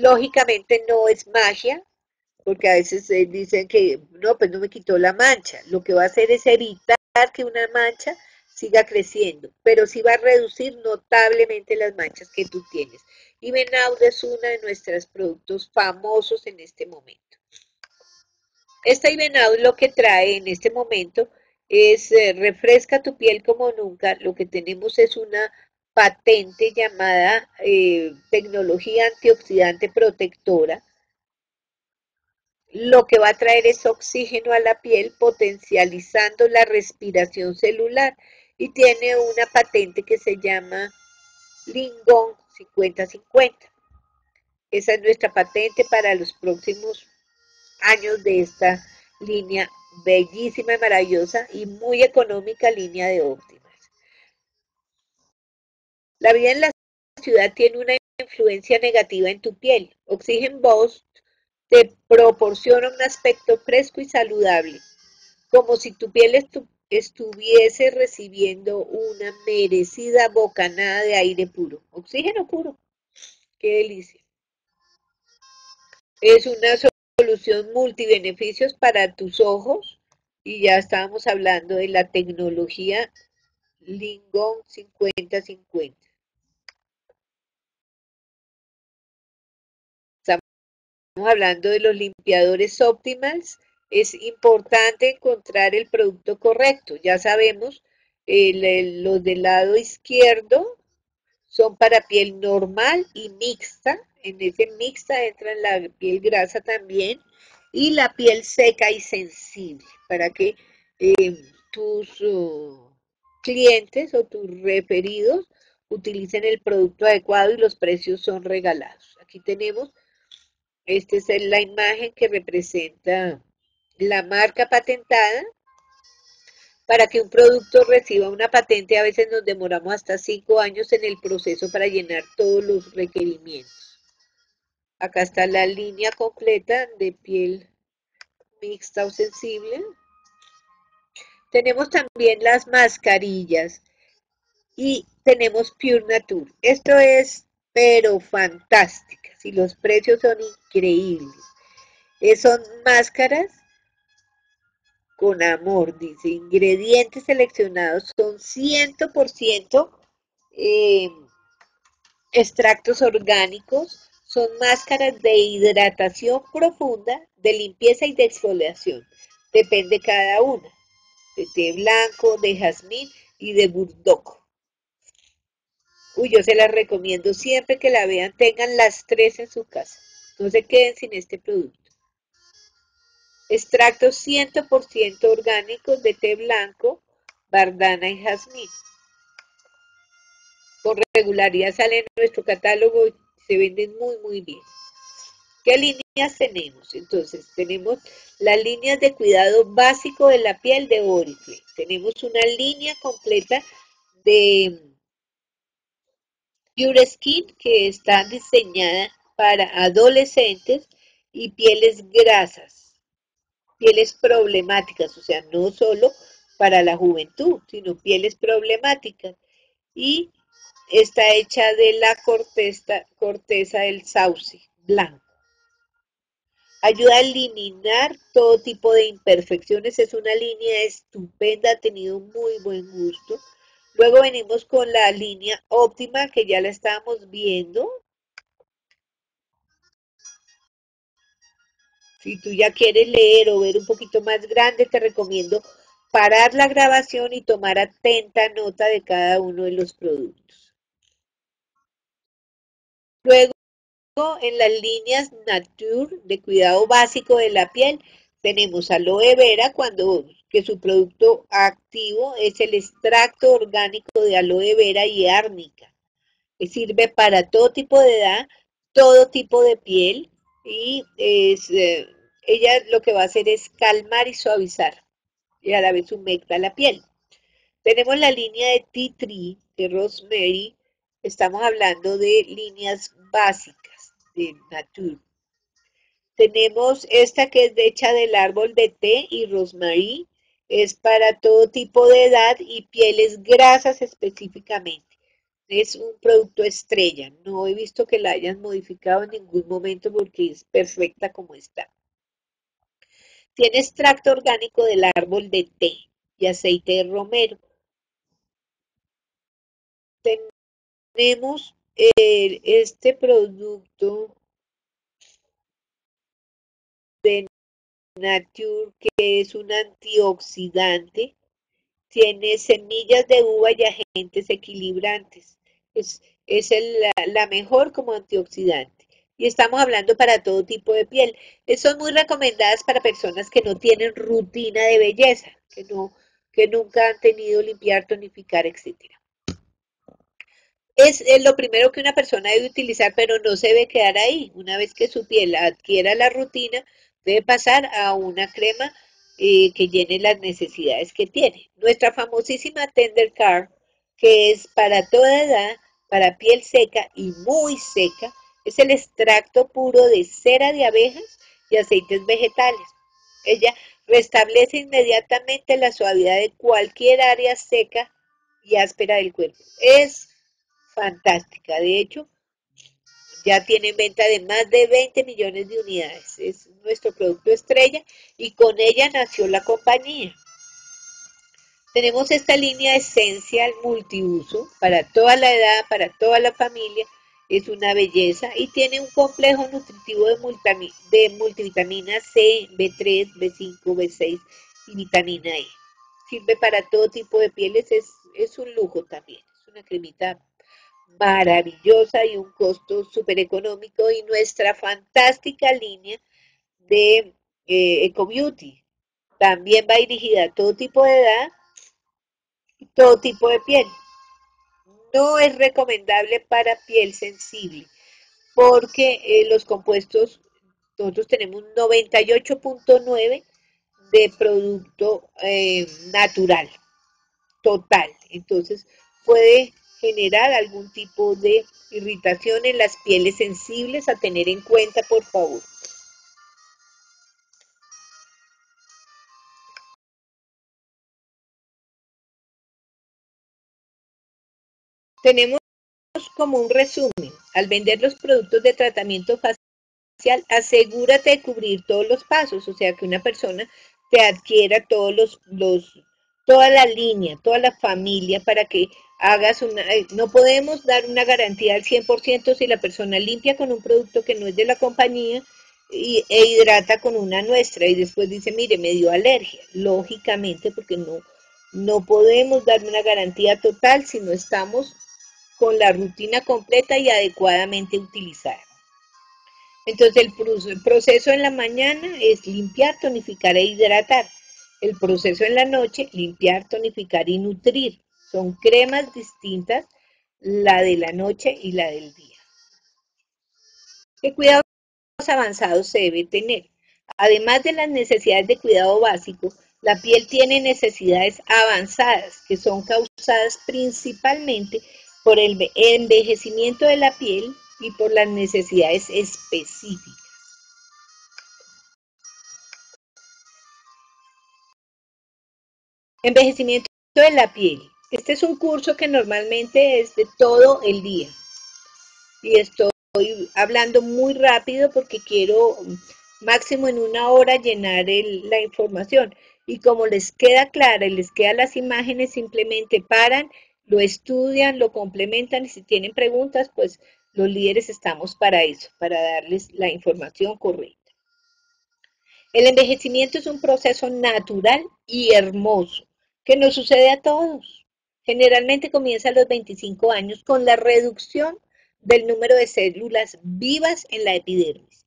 Lógicamente no es magia, porque a veces eh, dicen que no, pues no me quitó la mancha. Lo que va a hacer es evitar que una mancha siga creciendo, pero sí va a reducir notablemente las manchas que tú tienes. Y Benaud es uno de nuestros productos famosos en este momento. Esta Ibenaud lo que trae en este momento es eh, refresca tu piel como nunca. Lo que tenemos es una patente llamada eh, tecnología antioxidante protectora lo que va a traer es oxígeno a la piel, potencializando la respiración celular y tiene una patente que se llama Lingon 5050. Esa es nuestra patente para los próximos años de esta línea bellísima y maravillosa y muy económica línea de óptimas. La vida en la ciudad tiene una influencia negativa en tu piel. Oxygen Boss te proporciona un aspecto fresco y saludable, como si tu piel estuviese recibiendo una merecida bocanada de aire puro, oxígeno puro. Qué delicia. Es una solución multibeneficios para tus ojos y ya estábamos hablando de la tecnología Lingon 5050. Estamos hablando de los limpiadores óptimos, es importante encontrar el producto correcto. Ya sabemos, los del lado izquierdo son para piel normal y mixta. En ese mixta entra la piel grasa también y la piel seca y sensible para que eh, tus uh, clientes o tus referidos utilicen el producto adecuado y los precios son regalados. Aquí tenemos, esta es la imagen que representa la marca patentada. Para que un producto reciba una patente a veces nos demoramos hasta cinco años en el proceso para llenar todos los requerimientos. Acá está la línea completa de piel mixta o sensible. Tenemos también las mascarillas y tenemos Pure Nature. Esto es pero fantásticas y los precios son increíbles. Eh, son máscaras con amor, dice, ingredientes seleccionados son 100% eh, extractos orgánicos, son máscaras de hidratación profunda, de limpieza y de exfoliación. Depende cada una, de blanco, de jazmín y de burdock. Uy, yo se las recomiendo siempre que la vean, tengan las tres en su casa. No se queden sin este producto. Extractos 100% orgánicos de té blanco, bardana y jazmín. Con regularidad salen en nuestro catálogo y se venden muy, muy bien. ¿Qué líneas tenemos? Entonces, tenemos las líneas de cuidado básico de la piel de Oriflame. Tenemos una línea completa de Pure Skin que está diseñada para adolescentes y pieles grasas, pieles problemáticas, o sea, no solo para la juventud, sino pieles problemáticas. Y está hecha de la corteza, del sauce blanco. Ayuda a eliminar todo tipo de imperfecciones. Es una línea estupenda, ha tenido muy buen gusto. Luego venimos con la línea óptima que ya la estábamos viendo. Si tú ya quieres leer o ver un poquito más grande, te recomiendo parar la grabación y tomar atenta nota de cada uno de los productos. Luego, en las líneas Nature de cuidado básico de la piel, tenemos aloe vera cuando que su producto activo es el extracto orgánico de aloe vera y árnica. Que sirve para todo tipo de edad, todo tipo de piel y es, eh, ella lo que va a hacer es calmar y suavizar y a la vez humecta la piel. Tenemos la línea de Tea Tree de Rosemary. Estamos hablando de líneas básicas de Nature. Tenemos esta que es hecha del árbol de té y rosemary. Es para todo tipo de edad y pieles grasas específicamente. Es un producto estrella. No he visto que la hayan modificado en ningún momento porque es perfecta como está. Tiene extracto orgánico del árbol de té y aceite de romero. Tenemos eh, este producto de Nature, que es un antioxidante, tiene semillas de uva y agentes equilibrantes. Es, es la, mejor como antioxidante. Y estamos hablando para todo tipo de piel. Son muy recomendadas para personas que no tienen rutina de belleza, que, no, que nunca han tenido limpiar, tonificar, etcétera es, lo primero que una persona debe utilizar, pero no se debe quedar ahí. Una vez que su piel adquiera la rutina, debe pasar a una crema eh, que llene las necesidades que tiene. Nuestra famosísima Tender Car, que es para toda edad, para piel seca y muy seca, es el extracto puro de cera de abejas y aceites vegetales. Ella restablece inmediatamente la suavidad de cualquier área seca y áspera del cuerpo. Es fantástica. De hecho, ya tiene venta de más de 20 millones de unidades. Es nuestro producto estrella y con ella nació la compañía. Tenemos esta línea esencial multiuso para toda la edad, para toda la familia. Es una belleza y tiene un complejo nutritivo de, multivitamina C, B3, B5, B6 y vitamina E. Sirve para todo tipo de pieles, es, es un lujo también. Es una cremita maravillosa y un costo súper económico y nuestra fantástica línea de eh, Eco Beauty. También va dirigida a todo tipo de edad y todo tipo de piel. No es recomendable para piel sensible porque eh, los compuestos, nosotros tenemos un 98.9 de producto eh, natural, total. Entonces puede generar algún tipo de irritación en las pieles sensibles a tener en cuenta, por favor. Tenemos como un resumen, al vender los productos de tratamiento facial, asegúrate de cubrir todos los pasos, o sea, que una persona te adquiera todos los, los toda la línea, toda la familia para que hagas una... Eh, no podemos dar una garantía al 100% si la persona limpia con un producto que no es de la compañía y, e hidrata con una nuestra y después dice, mire, me dio alergia. Lógicamente, porque no, no podemos dar una garantía total si no estamos con la rutina completa y adecuadamente utilizada. Entonces el proceso en la mañana es limpiar, tonificar e hidratar. El proceso en la noche, limpiar, tonificar y nutrir. Son cremas distintas, la de la noche y la del día. ¿Qué cuidados avanzados se debe tener? Además de las necesidades de cuidado básico, la piel tiene necesidades avanzadas que son causadas principalmente por el envejecimiento de la piel y por las necesidades específicas. Envejecimiento de la piel. Este es un curso que normalmente es de todo el día. Y estoy hablando muy rápido porque quiero máximo en una hora llenar la información. Y como les queda clara y les quedan las imágenes, simplemente paran lo estudian, lo complementan y si tienen preguntas, pues los líderes estamos para eso, para darles la información correcta. El envejecimiento es un proceso natural y hermoso que nos sucede a todos. Generalmente comienza a los 25 años con la reducción del número de células vivas en la epidermis.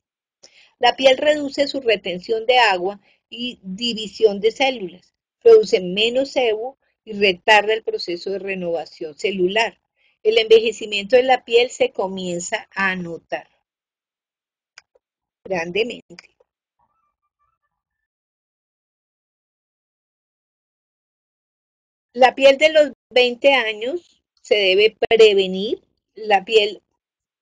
La piel reduce su retención de agua y división de células, produce menos sebo y retarda el proceso de renovación celular. El envejecimiento de la piel se comienza a notar grandemente. La piel de los 20 años se debe prevenir, la piel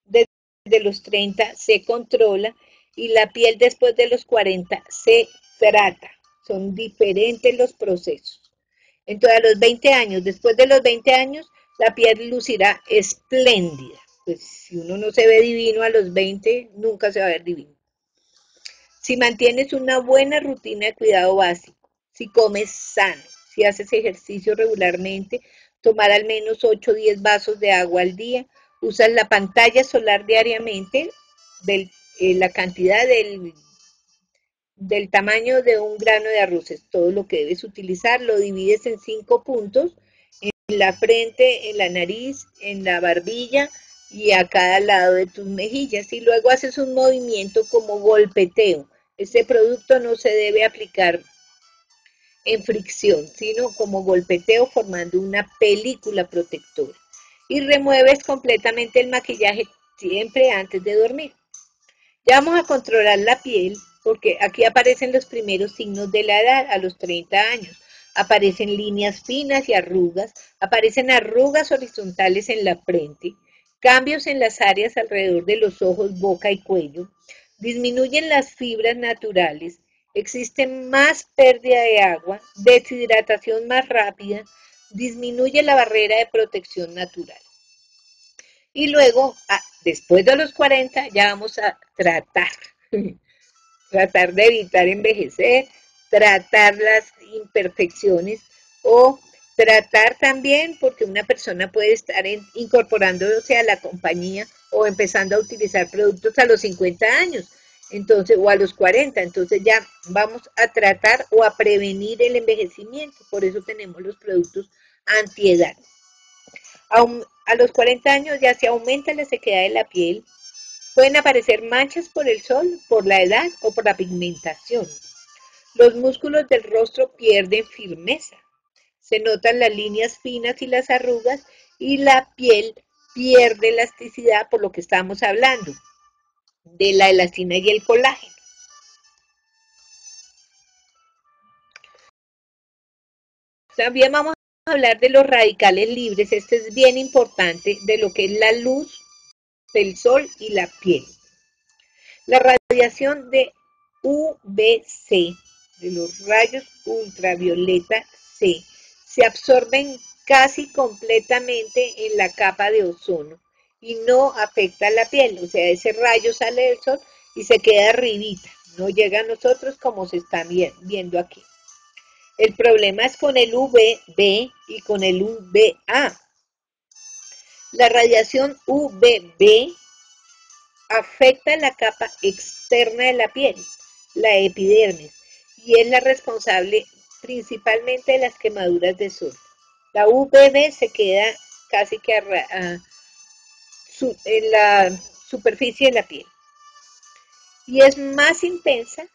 desde los 30 se controla y la piel después de los 40 se trata. Son diferentes los procesos. Entonces, a los 20 años, después de los 20 años, la piel lucirá espléndida. Pues si uno no se ve divino a los 20, nunca se va a ver divino. Si mantienes una buena rutina de cuidado básico, si comes sano, si haces ejercicio regularmente, tomar al menos 8 o 10 vasos de agua al día, usas la pantalla solar diariamente, eh, la cantidad del del tamaño de un grano de arroz es todo lo que debes utilizar, lo divides en cinco puntos, en la frente, en la nariz, en la barbilla y a cada lado de tus mejillas y luego haces un movimiento como golpeteo. Este producto no se debe aplicar en fricción, sino como golpeteo formando una película protectora. Y remueves completamente el maquillaje siempre antes de dormir. Ya vamos a controlar la piel porque aquí aparecen los primeros signos de la edad a los 30 años. Aparecen líneas finas y arrugas, aparecen arrugas horizontales en la frente, cambios en las áreas alrededor de los ojos, boca y cuello, disminuyen las fibras naturales, existe más pérdida de agua, deshidratación más rápida, disminuye la barrera de protección natural. Y luego, ah, después de los 40, ya vamos a tratar [LAUGHS] tratar de evitar envejecer, tratar las imperfecciones o tratar también porque una persona puede estar incorporándose a la compañía o empezando a utilizar productos a los 50 años, entonces o a los 40, entonces ya vamos a tratar o a prevenir el envejecimiento, por eso tenemos los productos antiedad. a los 40 años ya se aumenta la sequedad de la piel, pueden aparecer manchas por el sol, por la edad o por la pigmentación. Los músculos del rostro pierden firmeza, se notan las líneas finas y las arrugas y la piel pierde elasticidad por lo que estamos hablando, de la elastina y el colágeno. También vamos a hablar de los radicales libres. Este es bien importante de lo que es la luz del sol y la piel. La radiación de UVC, de los rayos ultravioleta C, se absorben casi completamente en la capa de ozono y no afecta a la piel. O sea, ese rayo sale del sol y se queda arribita. No llega a nosotros como se está viendo aquí. El problema es con el UVB y con el UVA. La radiación UVB afecta la capa externa de la piel, la epidermis, y es la responsable principalmente de las quemaduras de sol. La UVB se queda casi que en la superficie de la piel y es más intensa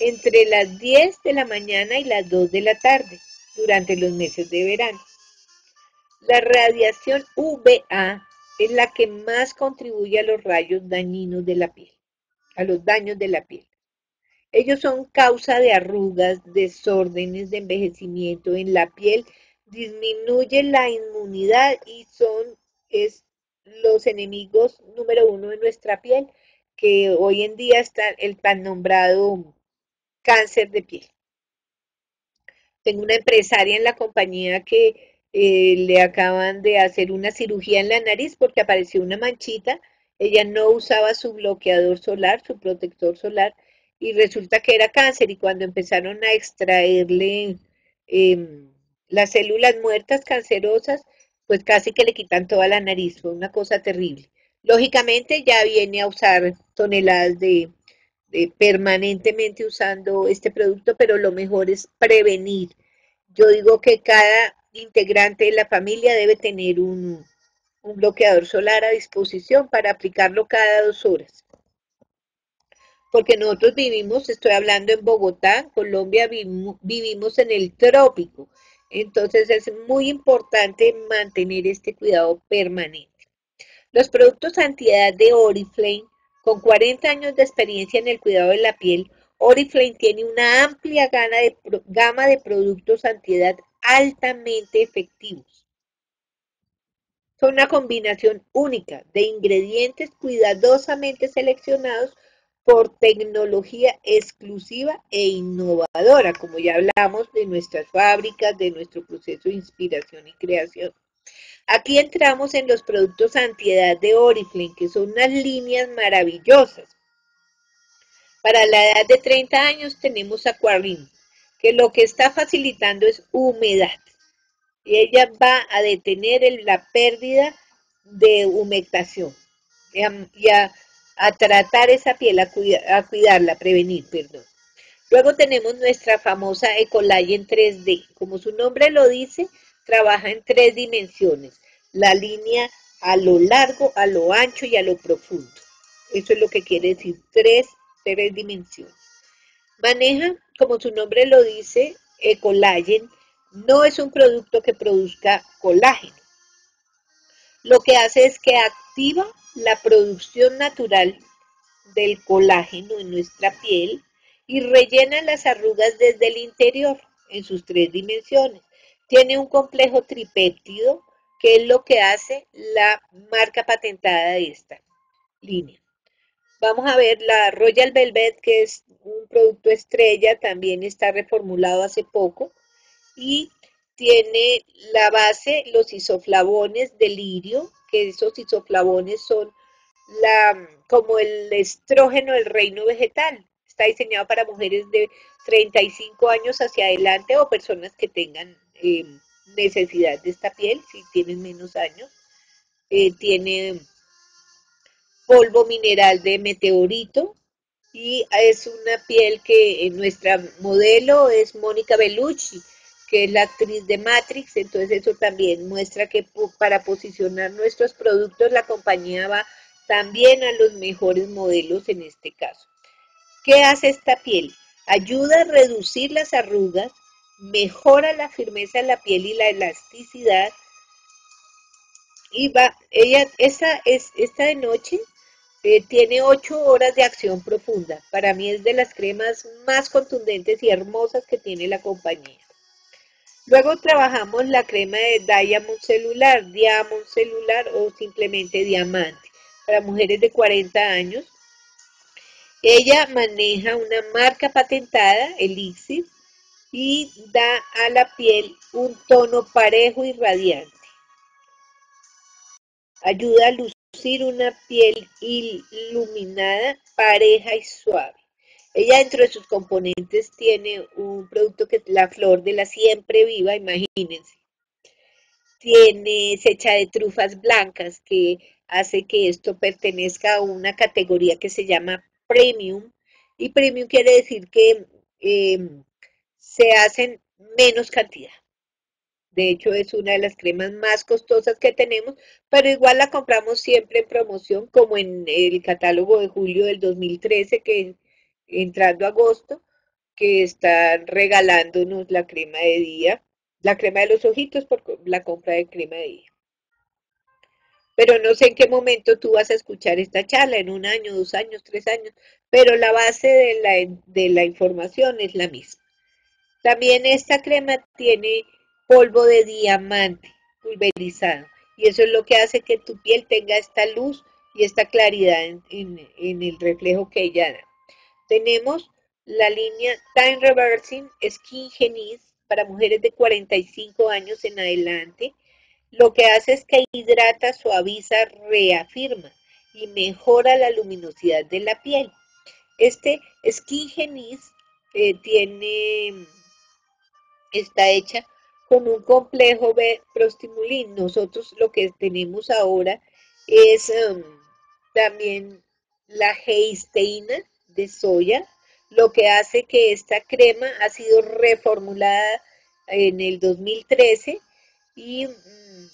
entre las 10 de la mañana y las 2 de la tarde durante los meses de verano. La radiación UVA es la que más contribuye a los rayos dañinos de la piel, a los daños de la piel. Ellos son causa de arrugas, desórdenes de envejecimiento en la piel, disminuyen la inmunidad y son es, los enemigos número uno de nuestra piel, que hoy en día está el tan nombrado cáncer de piel. Tengo una empresaria en la compañía que eh, le acaban de hacer una cirugía en la nariz porque apareció una manchita. Ella no usaba su bloqueador solar, su protector solar, y resulta que era cáncer. Y cuando empezaron a extraerle em, las células muertas cancerosas, pues casi que le quitan toda la nariz. Fue una cosa terrible. Lógicamente ya viene a usar toneladas de, permanentemente usando este producto, pero lo mejor es prevenir. Yo digo que cada integrante de la familia debe tener un, bloqueador solar a disposición para aplicarlo cada dos horas. Porque nosotros vivimos, estoy hablando en Bogotá, Colombia, vivimos en el trópico. Entonces es muy importante mantener este cuidado permanente. Los productos antiedad de Oriflame con 40 años de experiencia en el cuidado de la piel, Oriflame tiene una amplia gama de, productos antiedad altamente efectivos. Son una combinación única de ingredientes cuidadosamente seleccionados por tecnología exclusiva e innovadora, como ya hablamos de nuestras fábricas, de nuestro proceso de inspiración y creación. Aquí entramos en los productos antiedad de Oriflame, que son unas líneas maravillosas. Para la edad de 30 años tenemos Aquarim, que lo que está facilitando es humedad. Y ella va a detener la pérdida de humectación y, tratar esa piel, a, a cuidarla, a prevenir, perdón. Luego tenemos nuestra famosa Ecolayen 3D. Como su nombre lo dice, trabaja en tres dimensiones, la línea a lo largo, a lo ancho y a lo profundo. Eso es lo que quiere decir tres, tres dimensiones. Maneja, como su nombre lo dice, Ecolagen, no es un producto que produzca colágeno. Lo que hace es que activa la producción natural del colágeno en nuestra piel y rellena las arrugas desde el interior en sus tres dimensiones tiene un complejo tripéptido, que es lo que hace la marca patentada de esta línea. Vamos a ver la Royal Velvet, que es un producto estrella, también está reformulado hace poco y tiene la base los isoflavones de lirio, que esos isoflavones son la, como el estrógeno del reino vegetal. Está diseñado para mujeres de 35 años hacia adelante o personas que tengan eh, necesidad de esta piel, si tienen menos años. Eh, tiene polvo mineral de meteorito y es una piel que en nuestra modelo es Mónica Bellucci, que es la actriz de Matrix, entonces eso también muestra que para posicionar nuestros productos la compañía va también a los mejores modelos en este caso. ¿Qué hace esta piel? Ayuda a reducir las arrugas, mejora la firmeza de la piel y la elasticidad. Y va, ella, esta, es, esta de noche eh, tiene 8 horas de acción profunda. Para mí es de las cremas más contundentes y hermosas que tiene la compañía. Luego trabajamos la crema de Diamond Celular, Diamond Celular o simplemente Diamante para mujeres de 40 años. Ella maneja una marca patentada, Elixir, y da a la piel un tono parejo y radiante. Ayuda a lucir una piel iluminada, pareja y suave. Ella dentro de sus componentes tiene un producto que es la flor de la siempre viva, imagínense. Tiene secha de trufas blancas que hace que esto pertenezca a una categoría que se llama premium. Y premium quiere decir que em, se hacen menos cantidad. De hecho, es una de las cremas más costosas que tenemos, pero igual la compramos siempre en promoción, como en el catálogo de julio del 2013, que entrando agosto, que están regalándonos la crema de día, la crema de los ojitos por la compra de crema de día. Pero no sé en qué momento tú vas a escuchar esta charla, en un año, dos años, tres años, pero la base de la, información es la misma. También esta crema tiene polvo de diamante pulverizado y eso es lo que hace que tu piel tenga esta luz y esta claridad en, en el reflejo que ella da. Tenemos la línea Time Reversing Skin Genies para mujeres de 45 años en adelante. Lo que hace es que hidrata, suaviza, reafirma y mejora la luminosidad de la piel. Este Skin Genies eh, tiene, está hecha con un complejo B prostimulín. Nosotros lo que tenemos ahora es um, también la geisteína, de soya, lo que hace que esta crema ha sido reformulada en el 2013 y mm,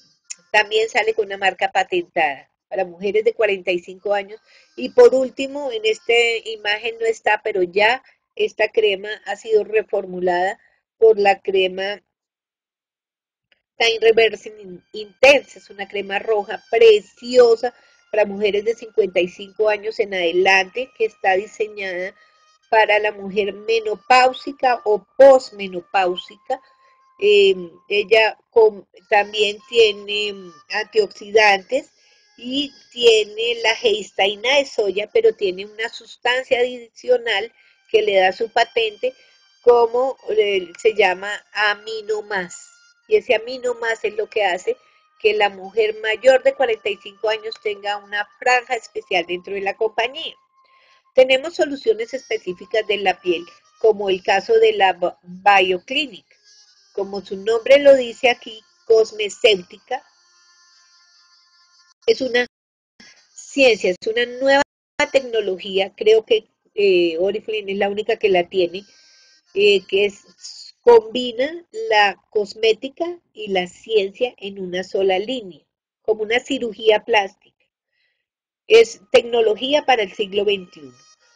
también sale con una marca patentada para mujeres de 45 años. Y por último, en esta imagen no está, pero ya esta crema ha sido reformulada por la crema Time Reversing Intense. Es una crema roja preciosa para mujeres de 55 años en adelante, que está diseñada para la mujer menopáusica o posmenopáusica. Em, ella también tiene antioxidantes y tiene la geistaína de soya, pero tiene una sustancia adicional que le da su patente como eh, se llama amino más. Y ese amino más es lo que hace que la mujer mayor de 45 años tenga una franja especial dentro de la compañía. Tenemos soluciones específicas de la piel, como el caso de la Bioclinic. Como su nombre lo dice aquí, cosmecéutica, es una ciencia, es una nueva tecnología, creo que eh, Oriflame es la única que la tiene, eh, que es combina la cosmética y la ciencia en una sola línea, como una cirugía plástica. Es tecnología para el siglo XXI.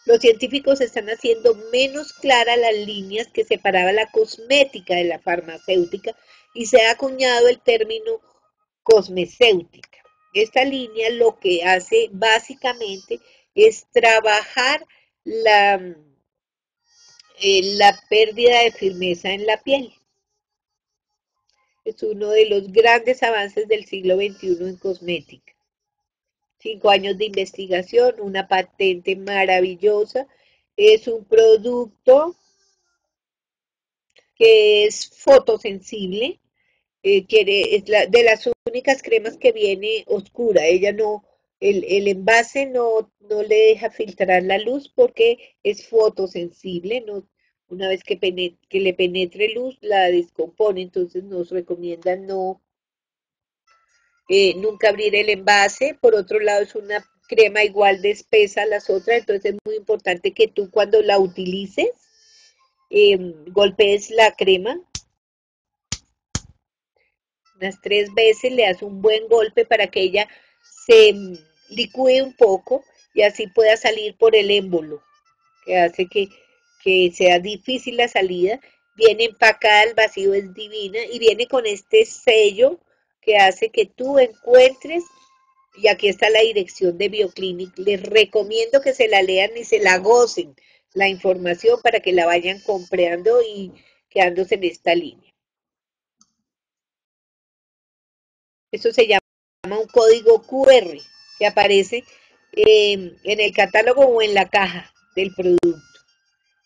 Los científicos están haciendo menos claras las líneas que separaban la cosmética de la farmacéutica y se ha acuñado el término cosmecéutica. Esta línea lo que hace básicamente es trabajar la la pérdida de firmeza en la piel. Es uno de los grandes avances del siglo XXI en cosmética. Cinco años de investigación, una patente maravillosa. Es un producto que es fotosensible, eh, quiere, es de las únicas cremas que viene oscura. Ella no, el, el, envase no, no le deja filtrar la luz porque es fotosensible, no, una vez que, le penetre luz, la descompone, entonces nos recomiendan no eh, nunca abrir el envase. Por otro lado, es una crema igual de espesa a las otras, entonces es muy importante que tú cuando la utilices, em, golpees la crema. Unas tres veces, le das un buen golpe para que ella se licúe un poco y así pueda salir por el émbolo, que hace que, que sea difícil la salida. Viene empacada al vacío, es divina y viene con este sello que hace que tú encuentres, y aquí está la dirección de Bioclinic, les recomiendo que se la lean y se la gocen la información para que la vayan comprando y quedándose en esta línea. Eso se llama un código QR que aparece en el catálogo o en la caja del producto.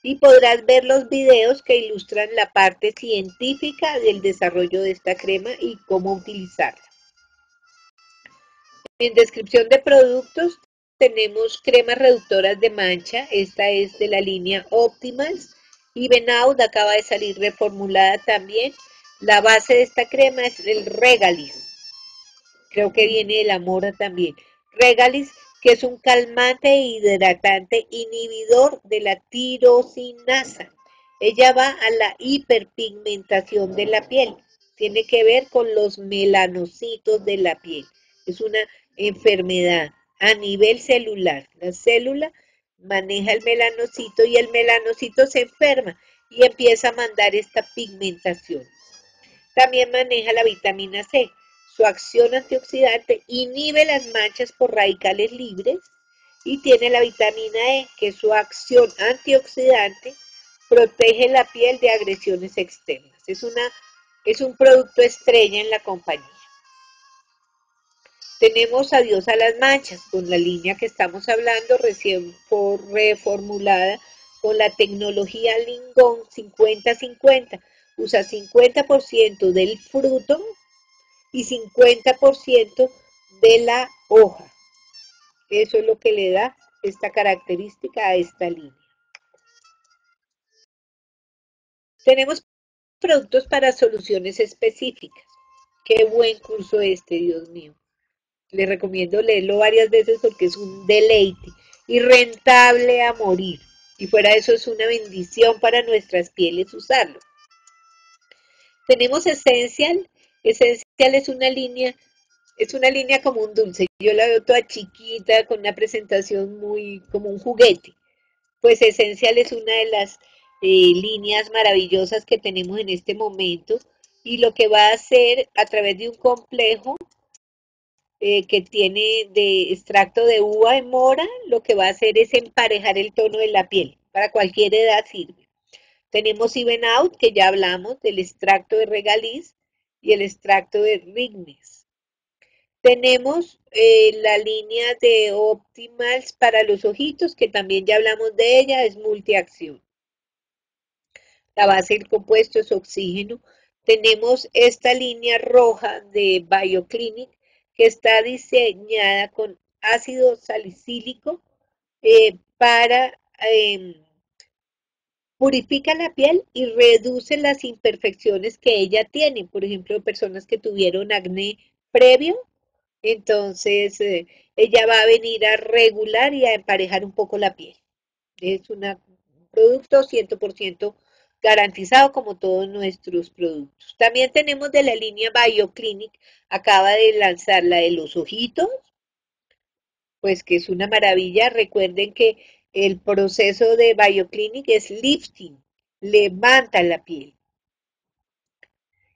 Y podrás ver los videos que ilustran la parte científica del desarrollo de esta crema y cómo utilizarla. En descripción de productos tenemos cremas reductoras de mancha. Esta es de la línea Optimals. Y Benaud acaba de salir reformulada también. La base de esta crema es el Regalis. Creo que viene de la mora también. Regalis, que es un calmante e hidratante inhibidor de la tirosinasa. Ella va a la hiperpigmentación de la piel. Tiene que ver con los melanocitos de la piel. Es una enfermedad a nivel celular. La célula maneja el melanocito y el melanocito se enferma y empieza a mandar esta pigmentación. También maneja la vitamina C. Su acción antioxidante inhibe las manchas por radicales libres y tiene la vitamina E, que su acción antioxidante protege la piel de agresiones externas. Es, una, es un producto estrella en la compañía. Tenemos Adiós a las manchas, con la línea que estamos hablando, recién reformulada con la tecnología Lingón 50-50. Usa 50% del fruto y 50% de la hoja. Eso es lo que le da esta característica a esta línea. Tenemos productos para soluciones específicas. Qué buen curso este, Dios mío. Les recomiendo leerlo varias veces porque es un deleite y rentable a morir. Y fuera de eso es una bendición para nuestras pieles usarlo. Tenemos Essential. Essential es una línea, es una línea como un dulce. Yo la veo toda chiquita, con una presentación muy como un juguete. Pues Essential es una de las eh, líneas maravillosas que tenemos en este momento y lo que va a hacer a través de un complejo eh, que tiene de extracto de uva en mora, lo que va a hacer es emparejar el tono de la piel. Para cualquier edad sirve. Tenemos Even Out, que ya hablamos del extracto de regaliz y el extracto de rignes. Tenemos eh, la línea de Optimals para los ojitos, que también ya hablamos de ella, es multiacción. La base del compuesto es oxígeno. Tenemos esta línea roja de BioClinic, que está diseñada con ácido salicílico eh, para em, purifica la piel y reduce las imperfecciones que ella tiene. Por ejemplo, personas que tuvieron acné previo, entonces eh, ella va a venir a regular y a emparejar un poco la piel. Es un producto 100% garantizado como todos nuestros productos. También tenemos de la línea BioClinic, acaba de lanzar la de los ojitos, pues que es una maravilla. Recuerden que el proceso de BioClinic es lifting, levanta la piel.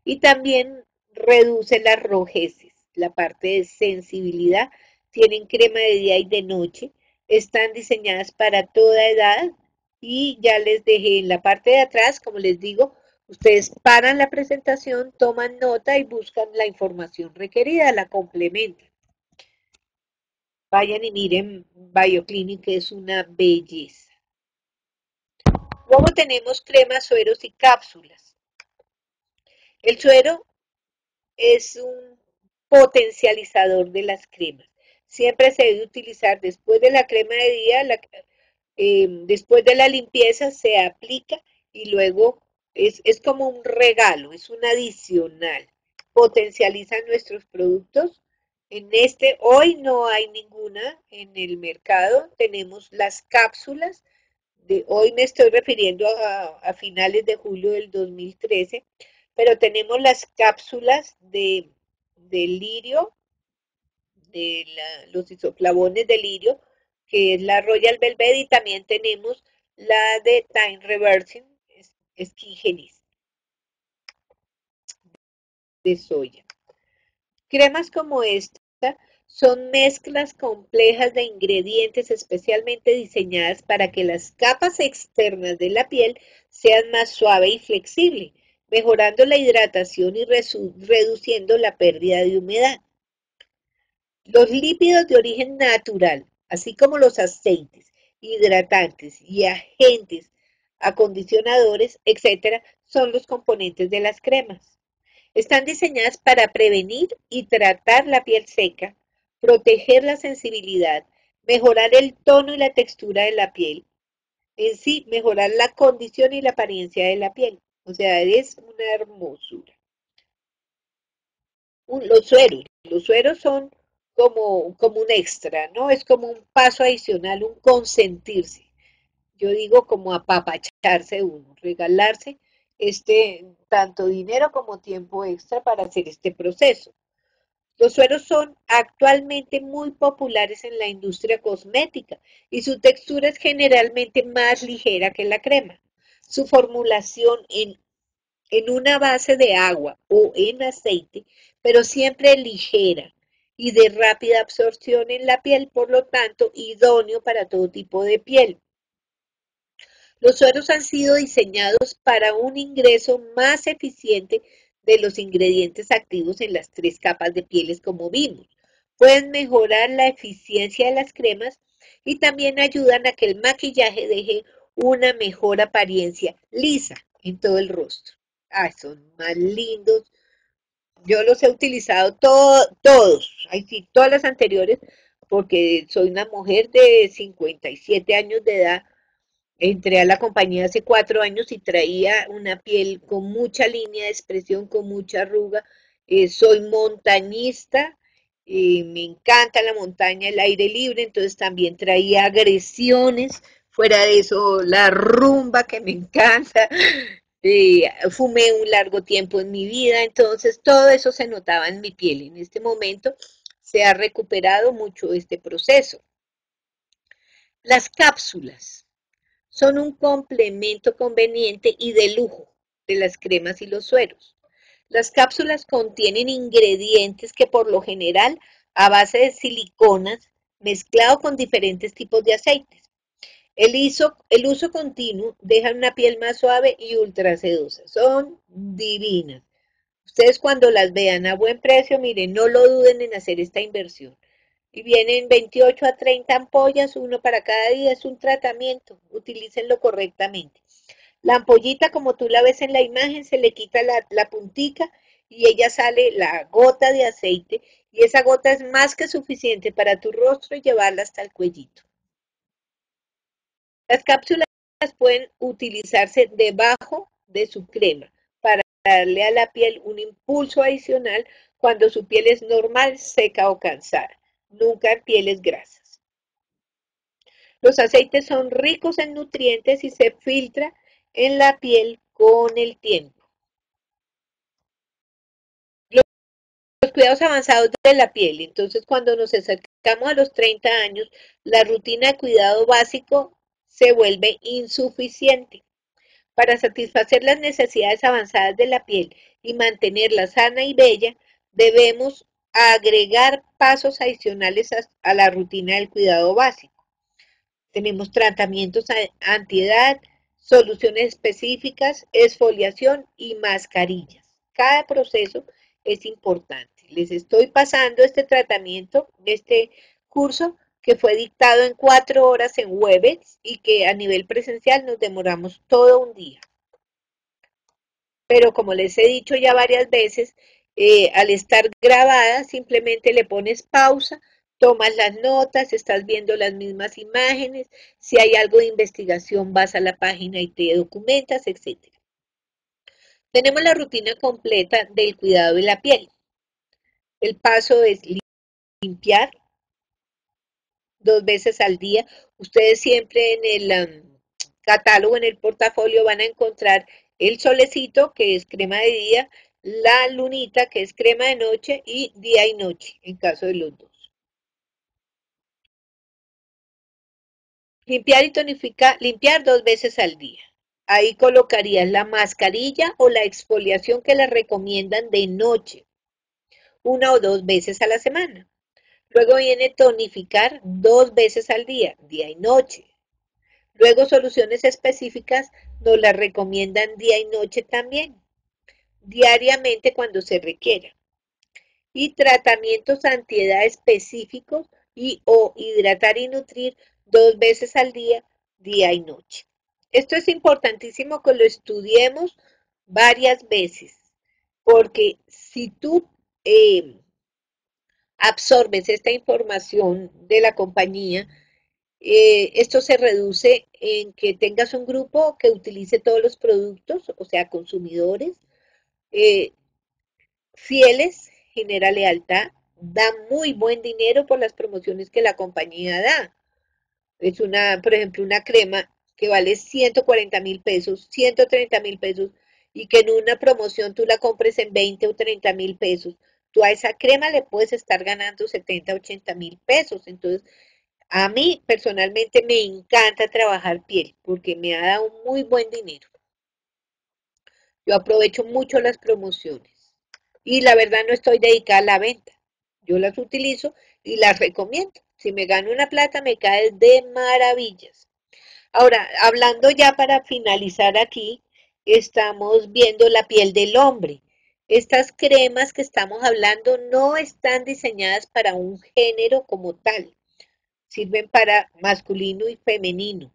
Y también reduce las rojeces, la parte de sensibilidad. Tienen crema de día y de noche. Están diseñadas para toda edad, y ya les dejé en la parte de atrás, como les digo, ustedes paran la presentación, toman nota y buscan la información requerida, la complementan. Vayan y miren BioClinic, es una belleza. Luego tenemos cremas, sueros y cápsulas. El suero es un potencializador de las cremas. Siempre se debe utilizar después de la crema de día, Em, después de la limpieza se aplica y luego es, es como un regalo, es un adicional. Potencializa nuestros productos. En este, hoy no hay ninguna en el mercado. Tenemos las cápsulas. De, hoy me estoy refiriendo a, finales de julio del 2013. pero tenemos las cápsulas de, lirio, de los isoflavones de lirio, que es la Royal Velvet, y también tenemos la de Time Reversing Skin Genis de soya. Cremas como esta son mezclas complejas de ingredientes especialmente diseñadas para que las capas externas de la piel sean más suave y flexible, mejorando la hidratación y reduciendo la pérdida de humedad. Los lípidos de origen natural, así como los aceites, hidratantes y agentes acondicionadores, etc., son los componentes de las cremas. Están diseñadas para prevenir y tratar la piel seca, proteger la sensibilidad, mejorar el tono y la textura de la piel, en sí, mejorar la condición y la apariencia de la piel. O sea, es una hermosura. los sueros. Los sueros son como, como un extra, ¿no? Es como un paso adicional, un consentirse. Yo digo como apapacharse uno, regalarse este tanto dinero como tiempo extra para hacer este proceso. Los sueros son actualmente muy populares en la industria cosmética y su textura es generalmente más ligera que la crema. Su formulación en, en una base de agua o en aceite, pero siempre ligera y de rápida absorción en la piel, por lo tanto, idóneo para todo tipo de piel. Los sueros han sido diseñados para un ingreso más eficiente de los ingredientes activos en las tres capas de pieles como vimos. Pueden mejorar la eficiencia de las cremas y también ayudan a que el maquillaje deje una mejor apariencia lisa en todo el rostro. Ay, son más lindos. Yo los he utilizado todos, ay, sí, todas las anteriores, porque soy una mujer de 57 años de edad Entré a la compañía hace cuatro años y traía una piel con mucha línea de expresión, con mucha arruga. Eh, soy montañista, y me encanta la montaña, el aire libre, entonces también traía agresiones. Fuera de eso, la rumba que me encanta. [LAUGHS] Eh, fumé un largo tiempo en mi vida, entonces todo eso se notaba en mi piel. En este momento se ha recuperado mucho este proceso. Las cápsulas son un complemento conveniente y de lujo de las cremas y los sueros. Las cápsulas contienen ingredientes que por lo general a base de siliconas mezclado con diferentes tipos de aceites. El, uso continuo deja una piel más suave y ultra sedosa. Son divinas. Ustedes cuando las vean a buen precio, miren, no lo duden en hacer esta inversión y vienen 28 a 30 ampollas, uno para cada día, es un tratamiento, utilícenlo correctamente. La ampollita, como tú la ves en la imagen, se le quita la, la puntica y ella sale la gota de aceite y esa gota es más que suficiente para tu rostro y llevarla hasta el cuellito. Las cápsulas pueden utilizarse debajo de su crema para darle a la piel un impulso adicional cuando su piel es normal, seca o cansada nunca en pieles grasas. Los aceites son ricos en nutrientes y se filtra en la piel con el tiempo. Los cuidados avanzados de la piel. Entonces, cuando nos acercamos a los 30 años, la rutina de cuidado básico se vuelve insuficiente. Para satisfacer las necesidades avanzadas de la piel y mantenerla sana y bella, debemos agregar pasos adicionales a, la rutina del cuidado básico. Tenemos tratamientos antiedad, soluciones específicas, esfoliación y mascarillas. Cada proceso es importante. Les estoy pasando este tratamiento, este curso que fue dictado en cuatro horas en Webex y que a nivel presencial nos demoramos todo un día. Pero como les he dicho ya varias veces, eh, al estar grabada, simplemente le pones pausa, tomas las notas, estás viendo las mismas imágenes, si hay algo de investigación vas a la página y te documentas, etc. Tenemos la rutina completa del cuidado de la piel. El paso es limpiar dos veces al día. Ustedes siempre en el um, catálogo, en el portafolio, van a encontrar el solecito, que es crema de día, la lunita, que es crema de noche, y día y noche, en caso de los dos. Limpiar y tonificar, limpiar dos veces al día. Ahí colocarías la mascarilla o la exfoliación que le recomiendan de noche, una o dos veces a la semana. Luego viene tonificar dos veces al día, día y noche. Luego soluciones específicas nos las recomiendan día y noche también, diariamente cuando se requiera. Y tratamientos antiedad específicos y o hidratar y nutrir dos veces al día, día y noche. Esto es importantísimo que lo estudiemos varias veces, porque si tú eh, absorbes esta información de la compañía, eh, esto se reduce en que tengas un grupo que utilice todos los productos, o sea, consumidores eh, fieles, genera lealtad, da muy buen dinero por las promociones que la compañía da. Es una, por ejemplo, una crema que vale 140 mil pesos, 130 mil pesos, y que en una promoción tú la compres en 20 o 30 mil pesos tú a esa crema le puedes estar ganando 70, 80 mil pesos. Entonces, a mí personalmente me encanta trabajar piel porque me ha dado muy buen dinero. Yo aprovecho mucho las promociones y la verdad no estoy dedicada a la venta. Yo las utilizo y las recomiendo. Si me gano una plata me cae de maravillas. Ahora, hablando ya para finalizar aquí, estamos viendo la piel del hombre. Estas cremas que estamos hablando no están diseñadas para un género como tal. Sirven para masculino y femenino.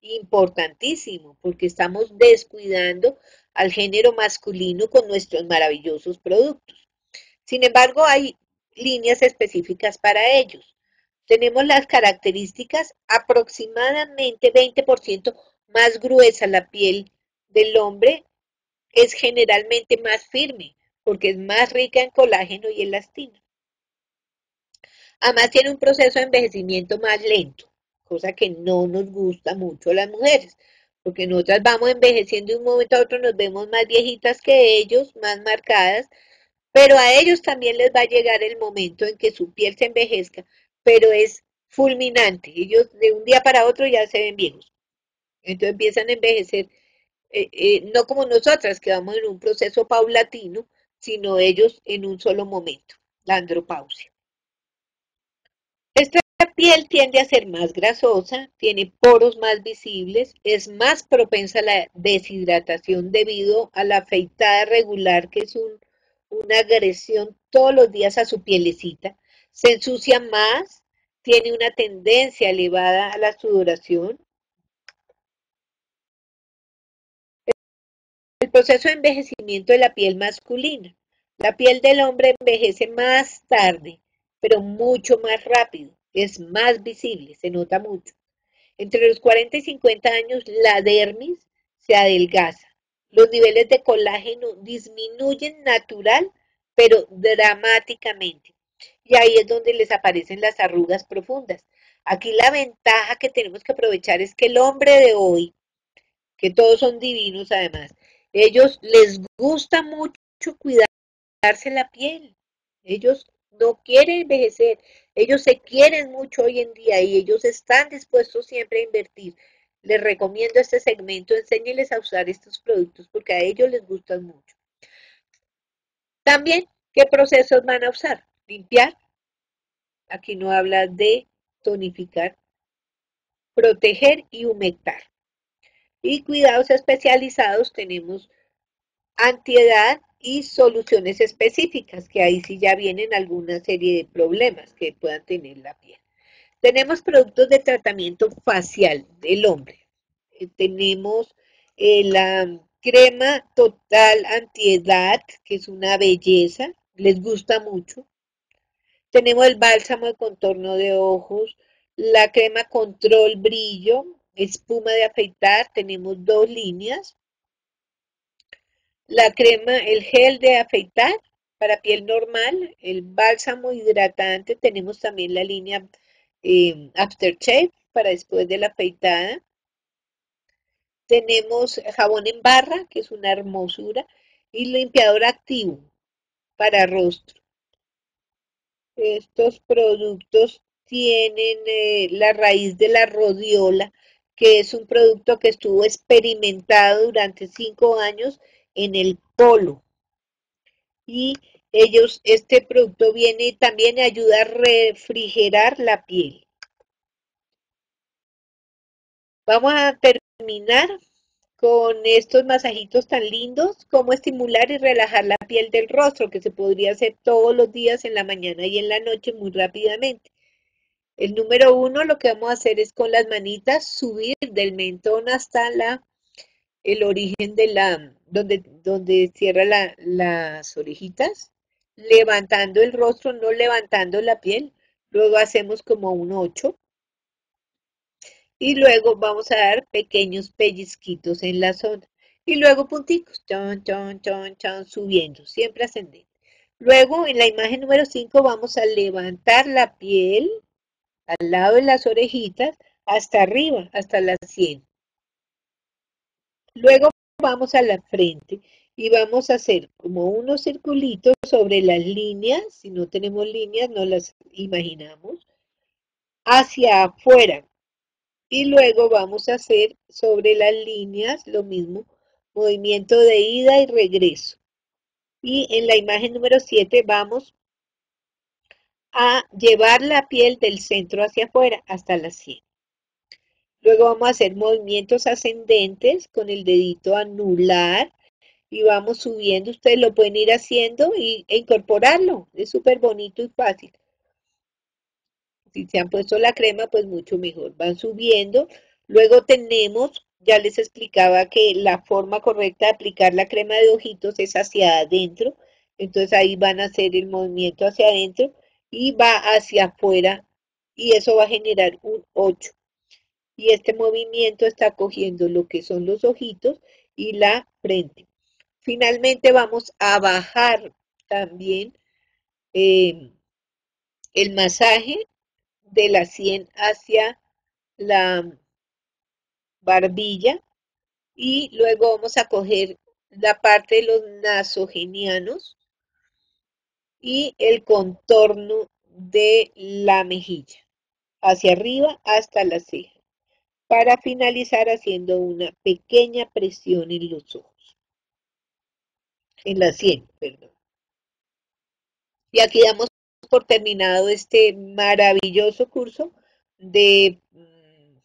Importantísimo, porque estamos descuidando al género masculino con nuestros maravillosos productos. Sin embargo, hay líneas específicas para ellos. Tenemos las características aproximadamente 20% más gruesa la piel del hombre es generalmente más firme porque es más rica en colágeno y elastina. Además tiene un proceso de envejecimiento más lento, cosa que no nos gusta mucho a las mujeres, porque nosotras vamos envejeciendo de un momento a otro, nos vemos más viejitas que ellos, más marcadas, pero a ellos también les va a llegar el momento en que su piel se envejezca, pero es fulminante. Ellos de un día para otro ya se ven viejos. Entonces empiezan a envejecer eh, eh, no como nosotras, que vamos en un proceso paulatino, sino ellos en un solo momento, la andropausia. Piel tiende a ser más grasosa, tiene poros más visibles, es más propensa a la deshidratación debido a la afeitada regular, que es una agresión todos los días a su pielecita, se ensucia más, tiene una tendencia elevada a la sudoración, El proceso de envejecimiento de la piel masculina. La piel del hombre envejece más tarde, pero mucho más rápido. Es más visible, se nota mucho. Entre los 40 y 50 años, la dermis se adelgaza. Los niveles de colágeno disminuyen natural, pero dramáticamente. Y ahí es donde les aparecen las arrugas profundas. Aquí la ventaja que tenemos que aprovechar es que el hombre de hoy, que todos son divinos además, ellos les gusta mucho cuidarse la piel. Ellos no quieren envejecer. Ellos se quieren mucho hoy en día y ellos están dispuestos siempre a invertir. Les recomiendo este segmento, enséñeles a usar estos productos porque a ellos les gustan mucho. También, ¿qué procesos van a usar? Limpiar. Aquí no habla de tonificar, proteger y humectar. Y cuidados especializados tenemos antiedad y soluciones específicas, que ahí sí ya vienen alguna serie de problemas que puedan tener la piel. Tenemos productos de tratamiento facial del hombre. Eh, tenemos eh, la crema total antiedad, que es una belleza, les gusta mucho. Tenemos el bálsamo de contorno de ojos, la crema control brillo, espuma de afeitar, tenemos dos líneas. La crema, el gel de afeitar para piel normal, el bálsamo hidratante, tenemos también la línea eh, Aftershave para después de la afeitada. tenemos jabón en barra, que es una hermosura, y limpiador activo para rostro. Estos productos tienen eh, la raíz de la rodiola, que es un producto que estuvo experimentado durante cinco años en el polo. Y ellos, este producto viene también a ayudar a refrigerar la piel. Vamos a terminar con estos masajitos tan lindos, cómo estimular y relajar la piel del rostro, que se podría hacer todos los días en la mañana y en la noche muy rápidamente. El número uno, lo que vamos a hacer es con las manitas subir del mentón hasta la, el origen de la, donde, donde cierra las orejitas, levantando el rostro, no levantando la piel. Luego hacemos como un 8. Y luego vamos a dar pequeños pellizquitos en la zona. Y luego punticos, chon, chon, chon, chon, subiendo, siempre ascendente. Luego, en la imagen número 5, vamos a levantar la piel al lado de las orejitas hasta arriba, hasta las 100. Luego vamos a la frente y vamos a hacer como unos circulitos sobre las líneas, si no tenemos líneas no las imaginamos, hacia afuera. Y luego vamos a hacer sobre las líneas lo mismo, movimiento de ida y regreso. Y en la imagen número 7 vamos a llevar la piel del centro hacia afuera hasta la 100. Luego vamos a hacer movimientos ascendentes con el dedito anular y vamos subiendo. Ustedes lo pueden ir haciendo e incorporarlo. Es súper bonito y fácil. Si se han puesto la crema, pues mucho mejor. Van subiendo. Luego tenemos, ya les explicaba que la forma correcta de aplicar la crema de ojitos es hacia adentro. Entonces ahí van a hacer el movimiento hacia adentro y va hacia afuera y eso va a generar un 8. Y este movimiento está cogiendo lo que son los ojitos y la frente. Finalmente vamos a bajar también eh, el masaje de la sien hacia la barbilla y luego vamos a coger la parte de los nasogenianos y el contorno de la mejilla, hacia arriba hasta la ceja, para finalizar haciendo una pequeña presión en los ojos, en la sien, perdón. Y aquí damos por terminado este maravilloso curso de mm,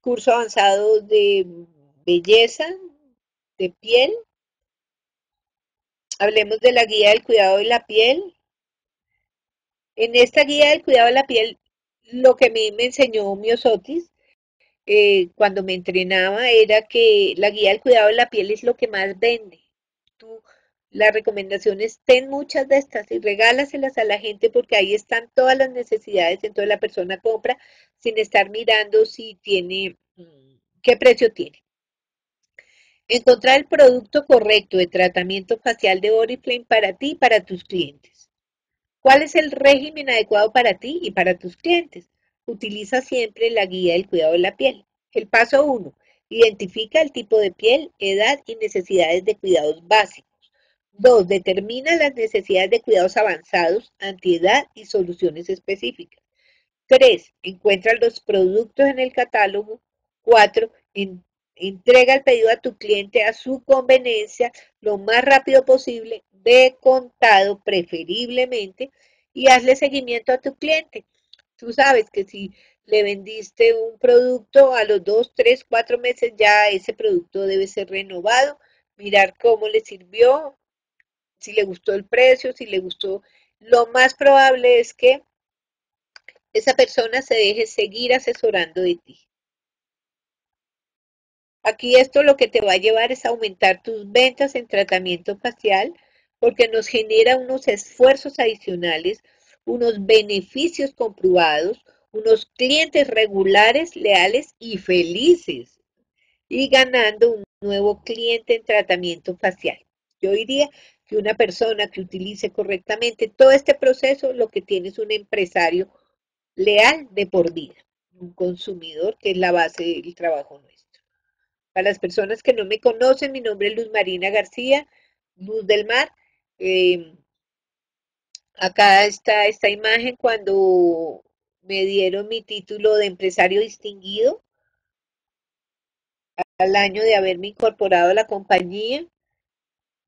curso avanzado de belleza, de piel Hablemos de la guía del cuidado de la piel. En esta guía del cuidado de la piel, lo que a mí me enseñó Miosotis eh, cuando me entrenaba era que la guía del cuidado de la piel es lo que más vende. Tú, la recomendación es ten muchas de estas y regálaselas a la gente porque ahí están todas las necesidades, entonces la persona compra sin estar mirando si tiene, mm, qué precio tiene. Encontrar el producto correcto de tratamiento facial de Oriflame para ti y para tus clientes. ¿Cuál es el régimen adecuado para ti y para tus clientes? Utiliza siempre la guía del cuidado de la piel. El paso 1. Identifica el tipo de piel, edad y necesidades de cuidados básicos. 2. Determina las necesidades de cuidados avanzados, antiedad y soluciones específicas. 3. Encuentra los productos en el catálogo. 4. Entrega el pedido a tu cliente a su conveniencia lo más rápido posible, de contado preferiblemente, y hazle seguimiento a tu cliente. Tú sabes que si le vendiste un producto a los dos, tres, cuatro meses, ya ese producto debe ser renovado, mirar cómo le sirvió, si le gustó el precio, si le gustó. Lo más probable es que esa persona se deje seguir asesorando de ti. Aquí esto lo que te va a llevar es aumentar tus ventas en tratamiento facial porque nos genera unos esfuerzos adicionales, unos beneficios comprobados, unos clientes regulares, leales y felices y ganando un nuevo cliente en tratamiento facial. Yo diría que una persona que utilice correctamente todo este proceso, lo que tiene es un empresario leal de por vida, un consumidor que es la base del trabajo nuestro. Para las personas que no me conocen, mi nombre es Luz Marina García, Luz del Mar. Em, acá está esta imagen cuando me dieron mi título de empresario distinguido al año de haberme incorporado a la compañía.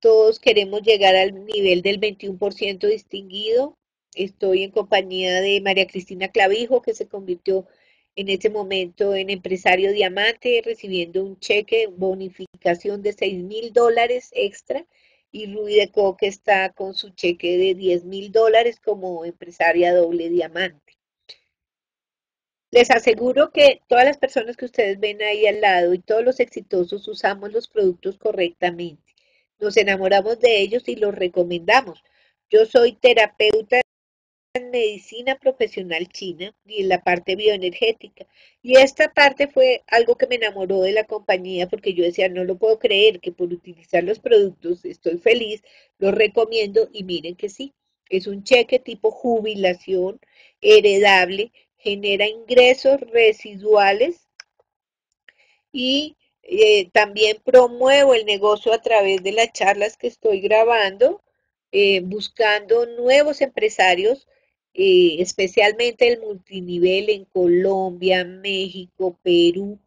Todos queremos llegar al nivel del 21% distinguido. Estoy en compañía de María Cristina Clavijo, que se convirtió en ese momento en empresario diamante, recibiendo un cheque, bonificación de 6 mil dólares extra, y Ruby de que está con su cheque de 10 mil dólares como empresaria doble diamante. Les aseguro que todas las personas que ustedes ven ahí al lado y todos los exitosos usamos los productos correctamente. Nos enamoramos de ellos y los recomendamos. Yo soy terapeuta en medicina profesional china y en la parte bioenergética. Y esta parte fue algo que me enamoró de la compañía porque yo decía, no lo puedo creer que por utilizar los productos estoy feliz, los recomiendo y miren que sí, es un cheque tipo jubilación heredable, genera ingresos residuales y eh, también promuevo el negocio a través de las charlas que estoy grabando, eh, buscando nuevos empresarios eh, especialmente el multinivel en Colombia, México, Perú,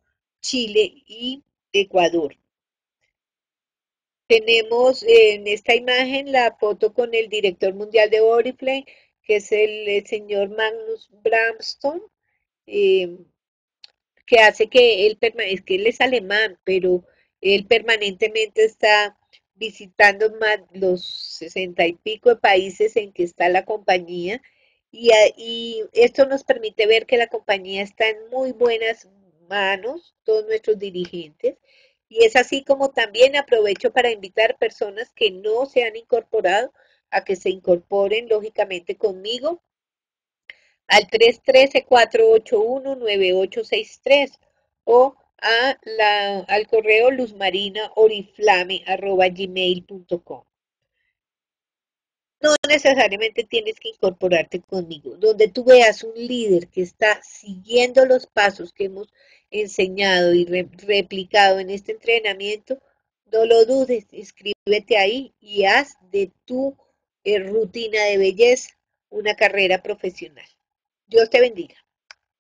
Chile y Ecuador. Tenemos en esta imagen la foto con el director mundial de Oriflame, que es el, señor Magnus Bramston, eh, que hace que él, es que él es alemán, pero él permanentemente está visitando más los sesenta y pico de países en que está la compañía y, esto nos permite ver que la compañía está en muy buenas manos, todos nuestros dirigentes. Y es así como también aprovecho para invitar personas que no se han incorporado a que se incorporen lógicamente conmigo al 313-481-9863 o a la, al correo luzmarinaoriflame.gmail.com no necesariamente tienes que incorporarte conmigo. Donde tú veas un líder que está siguiendo los pasos que hemos enseñado y replicado en este entrenamiento, no lo dudes, inscríbete ahí y haz de tu eh, rutina de belleza una carrera profesional. Dios te bendiga.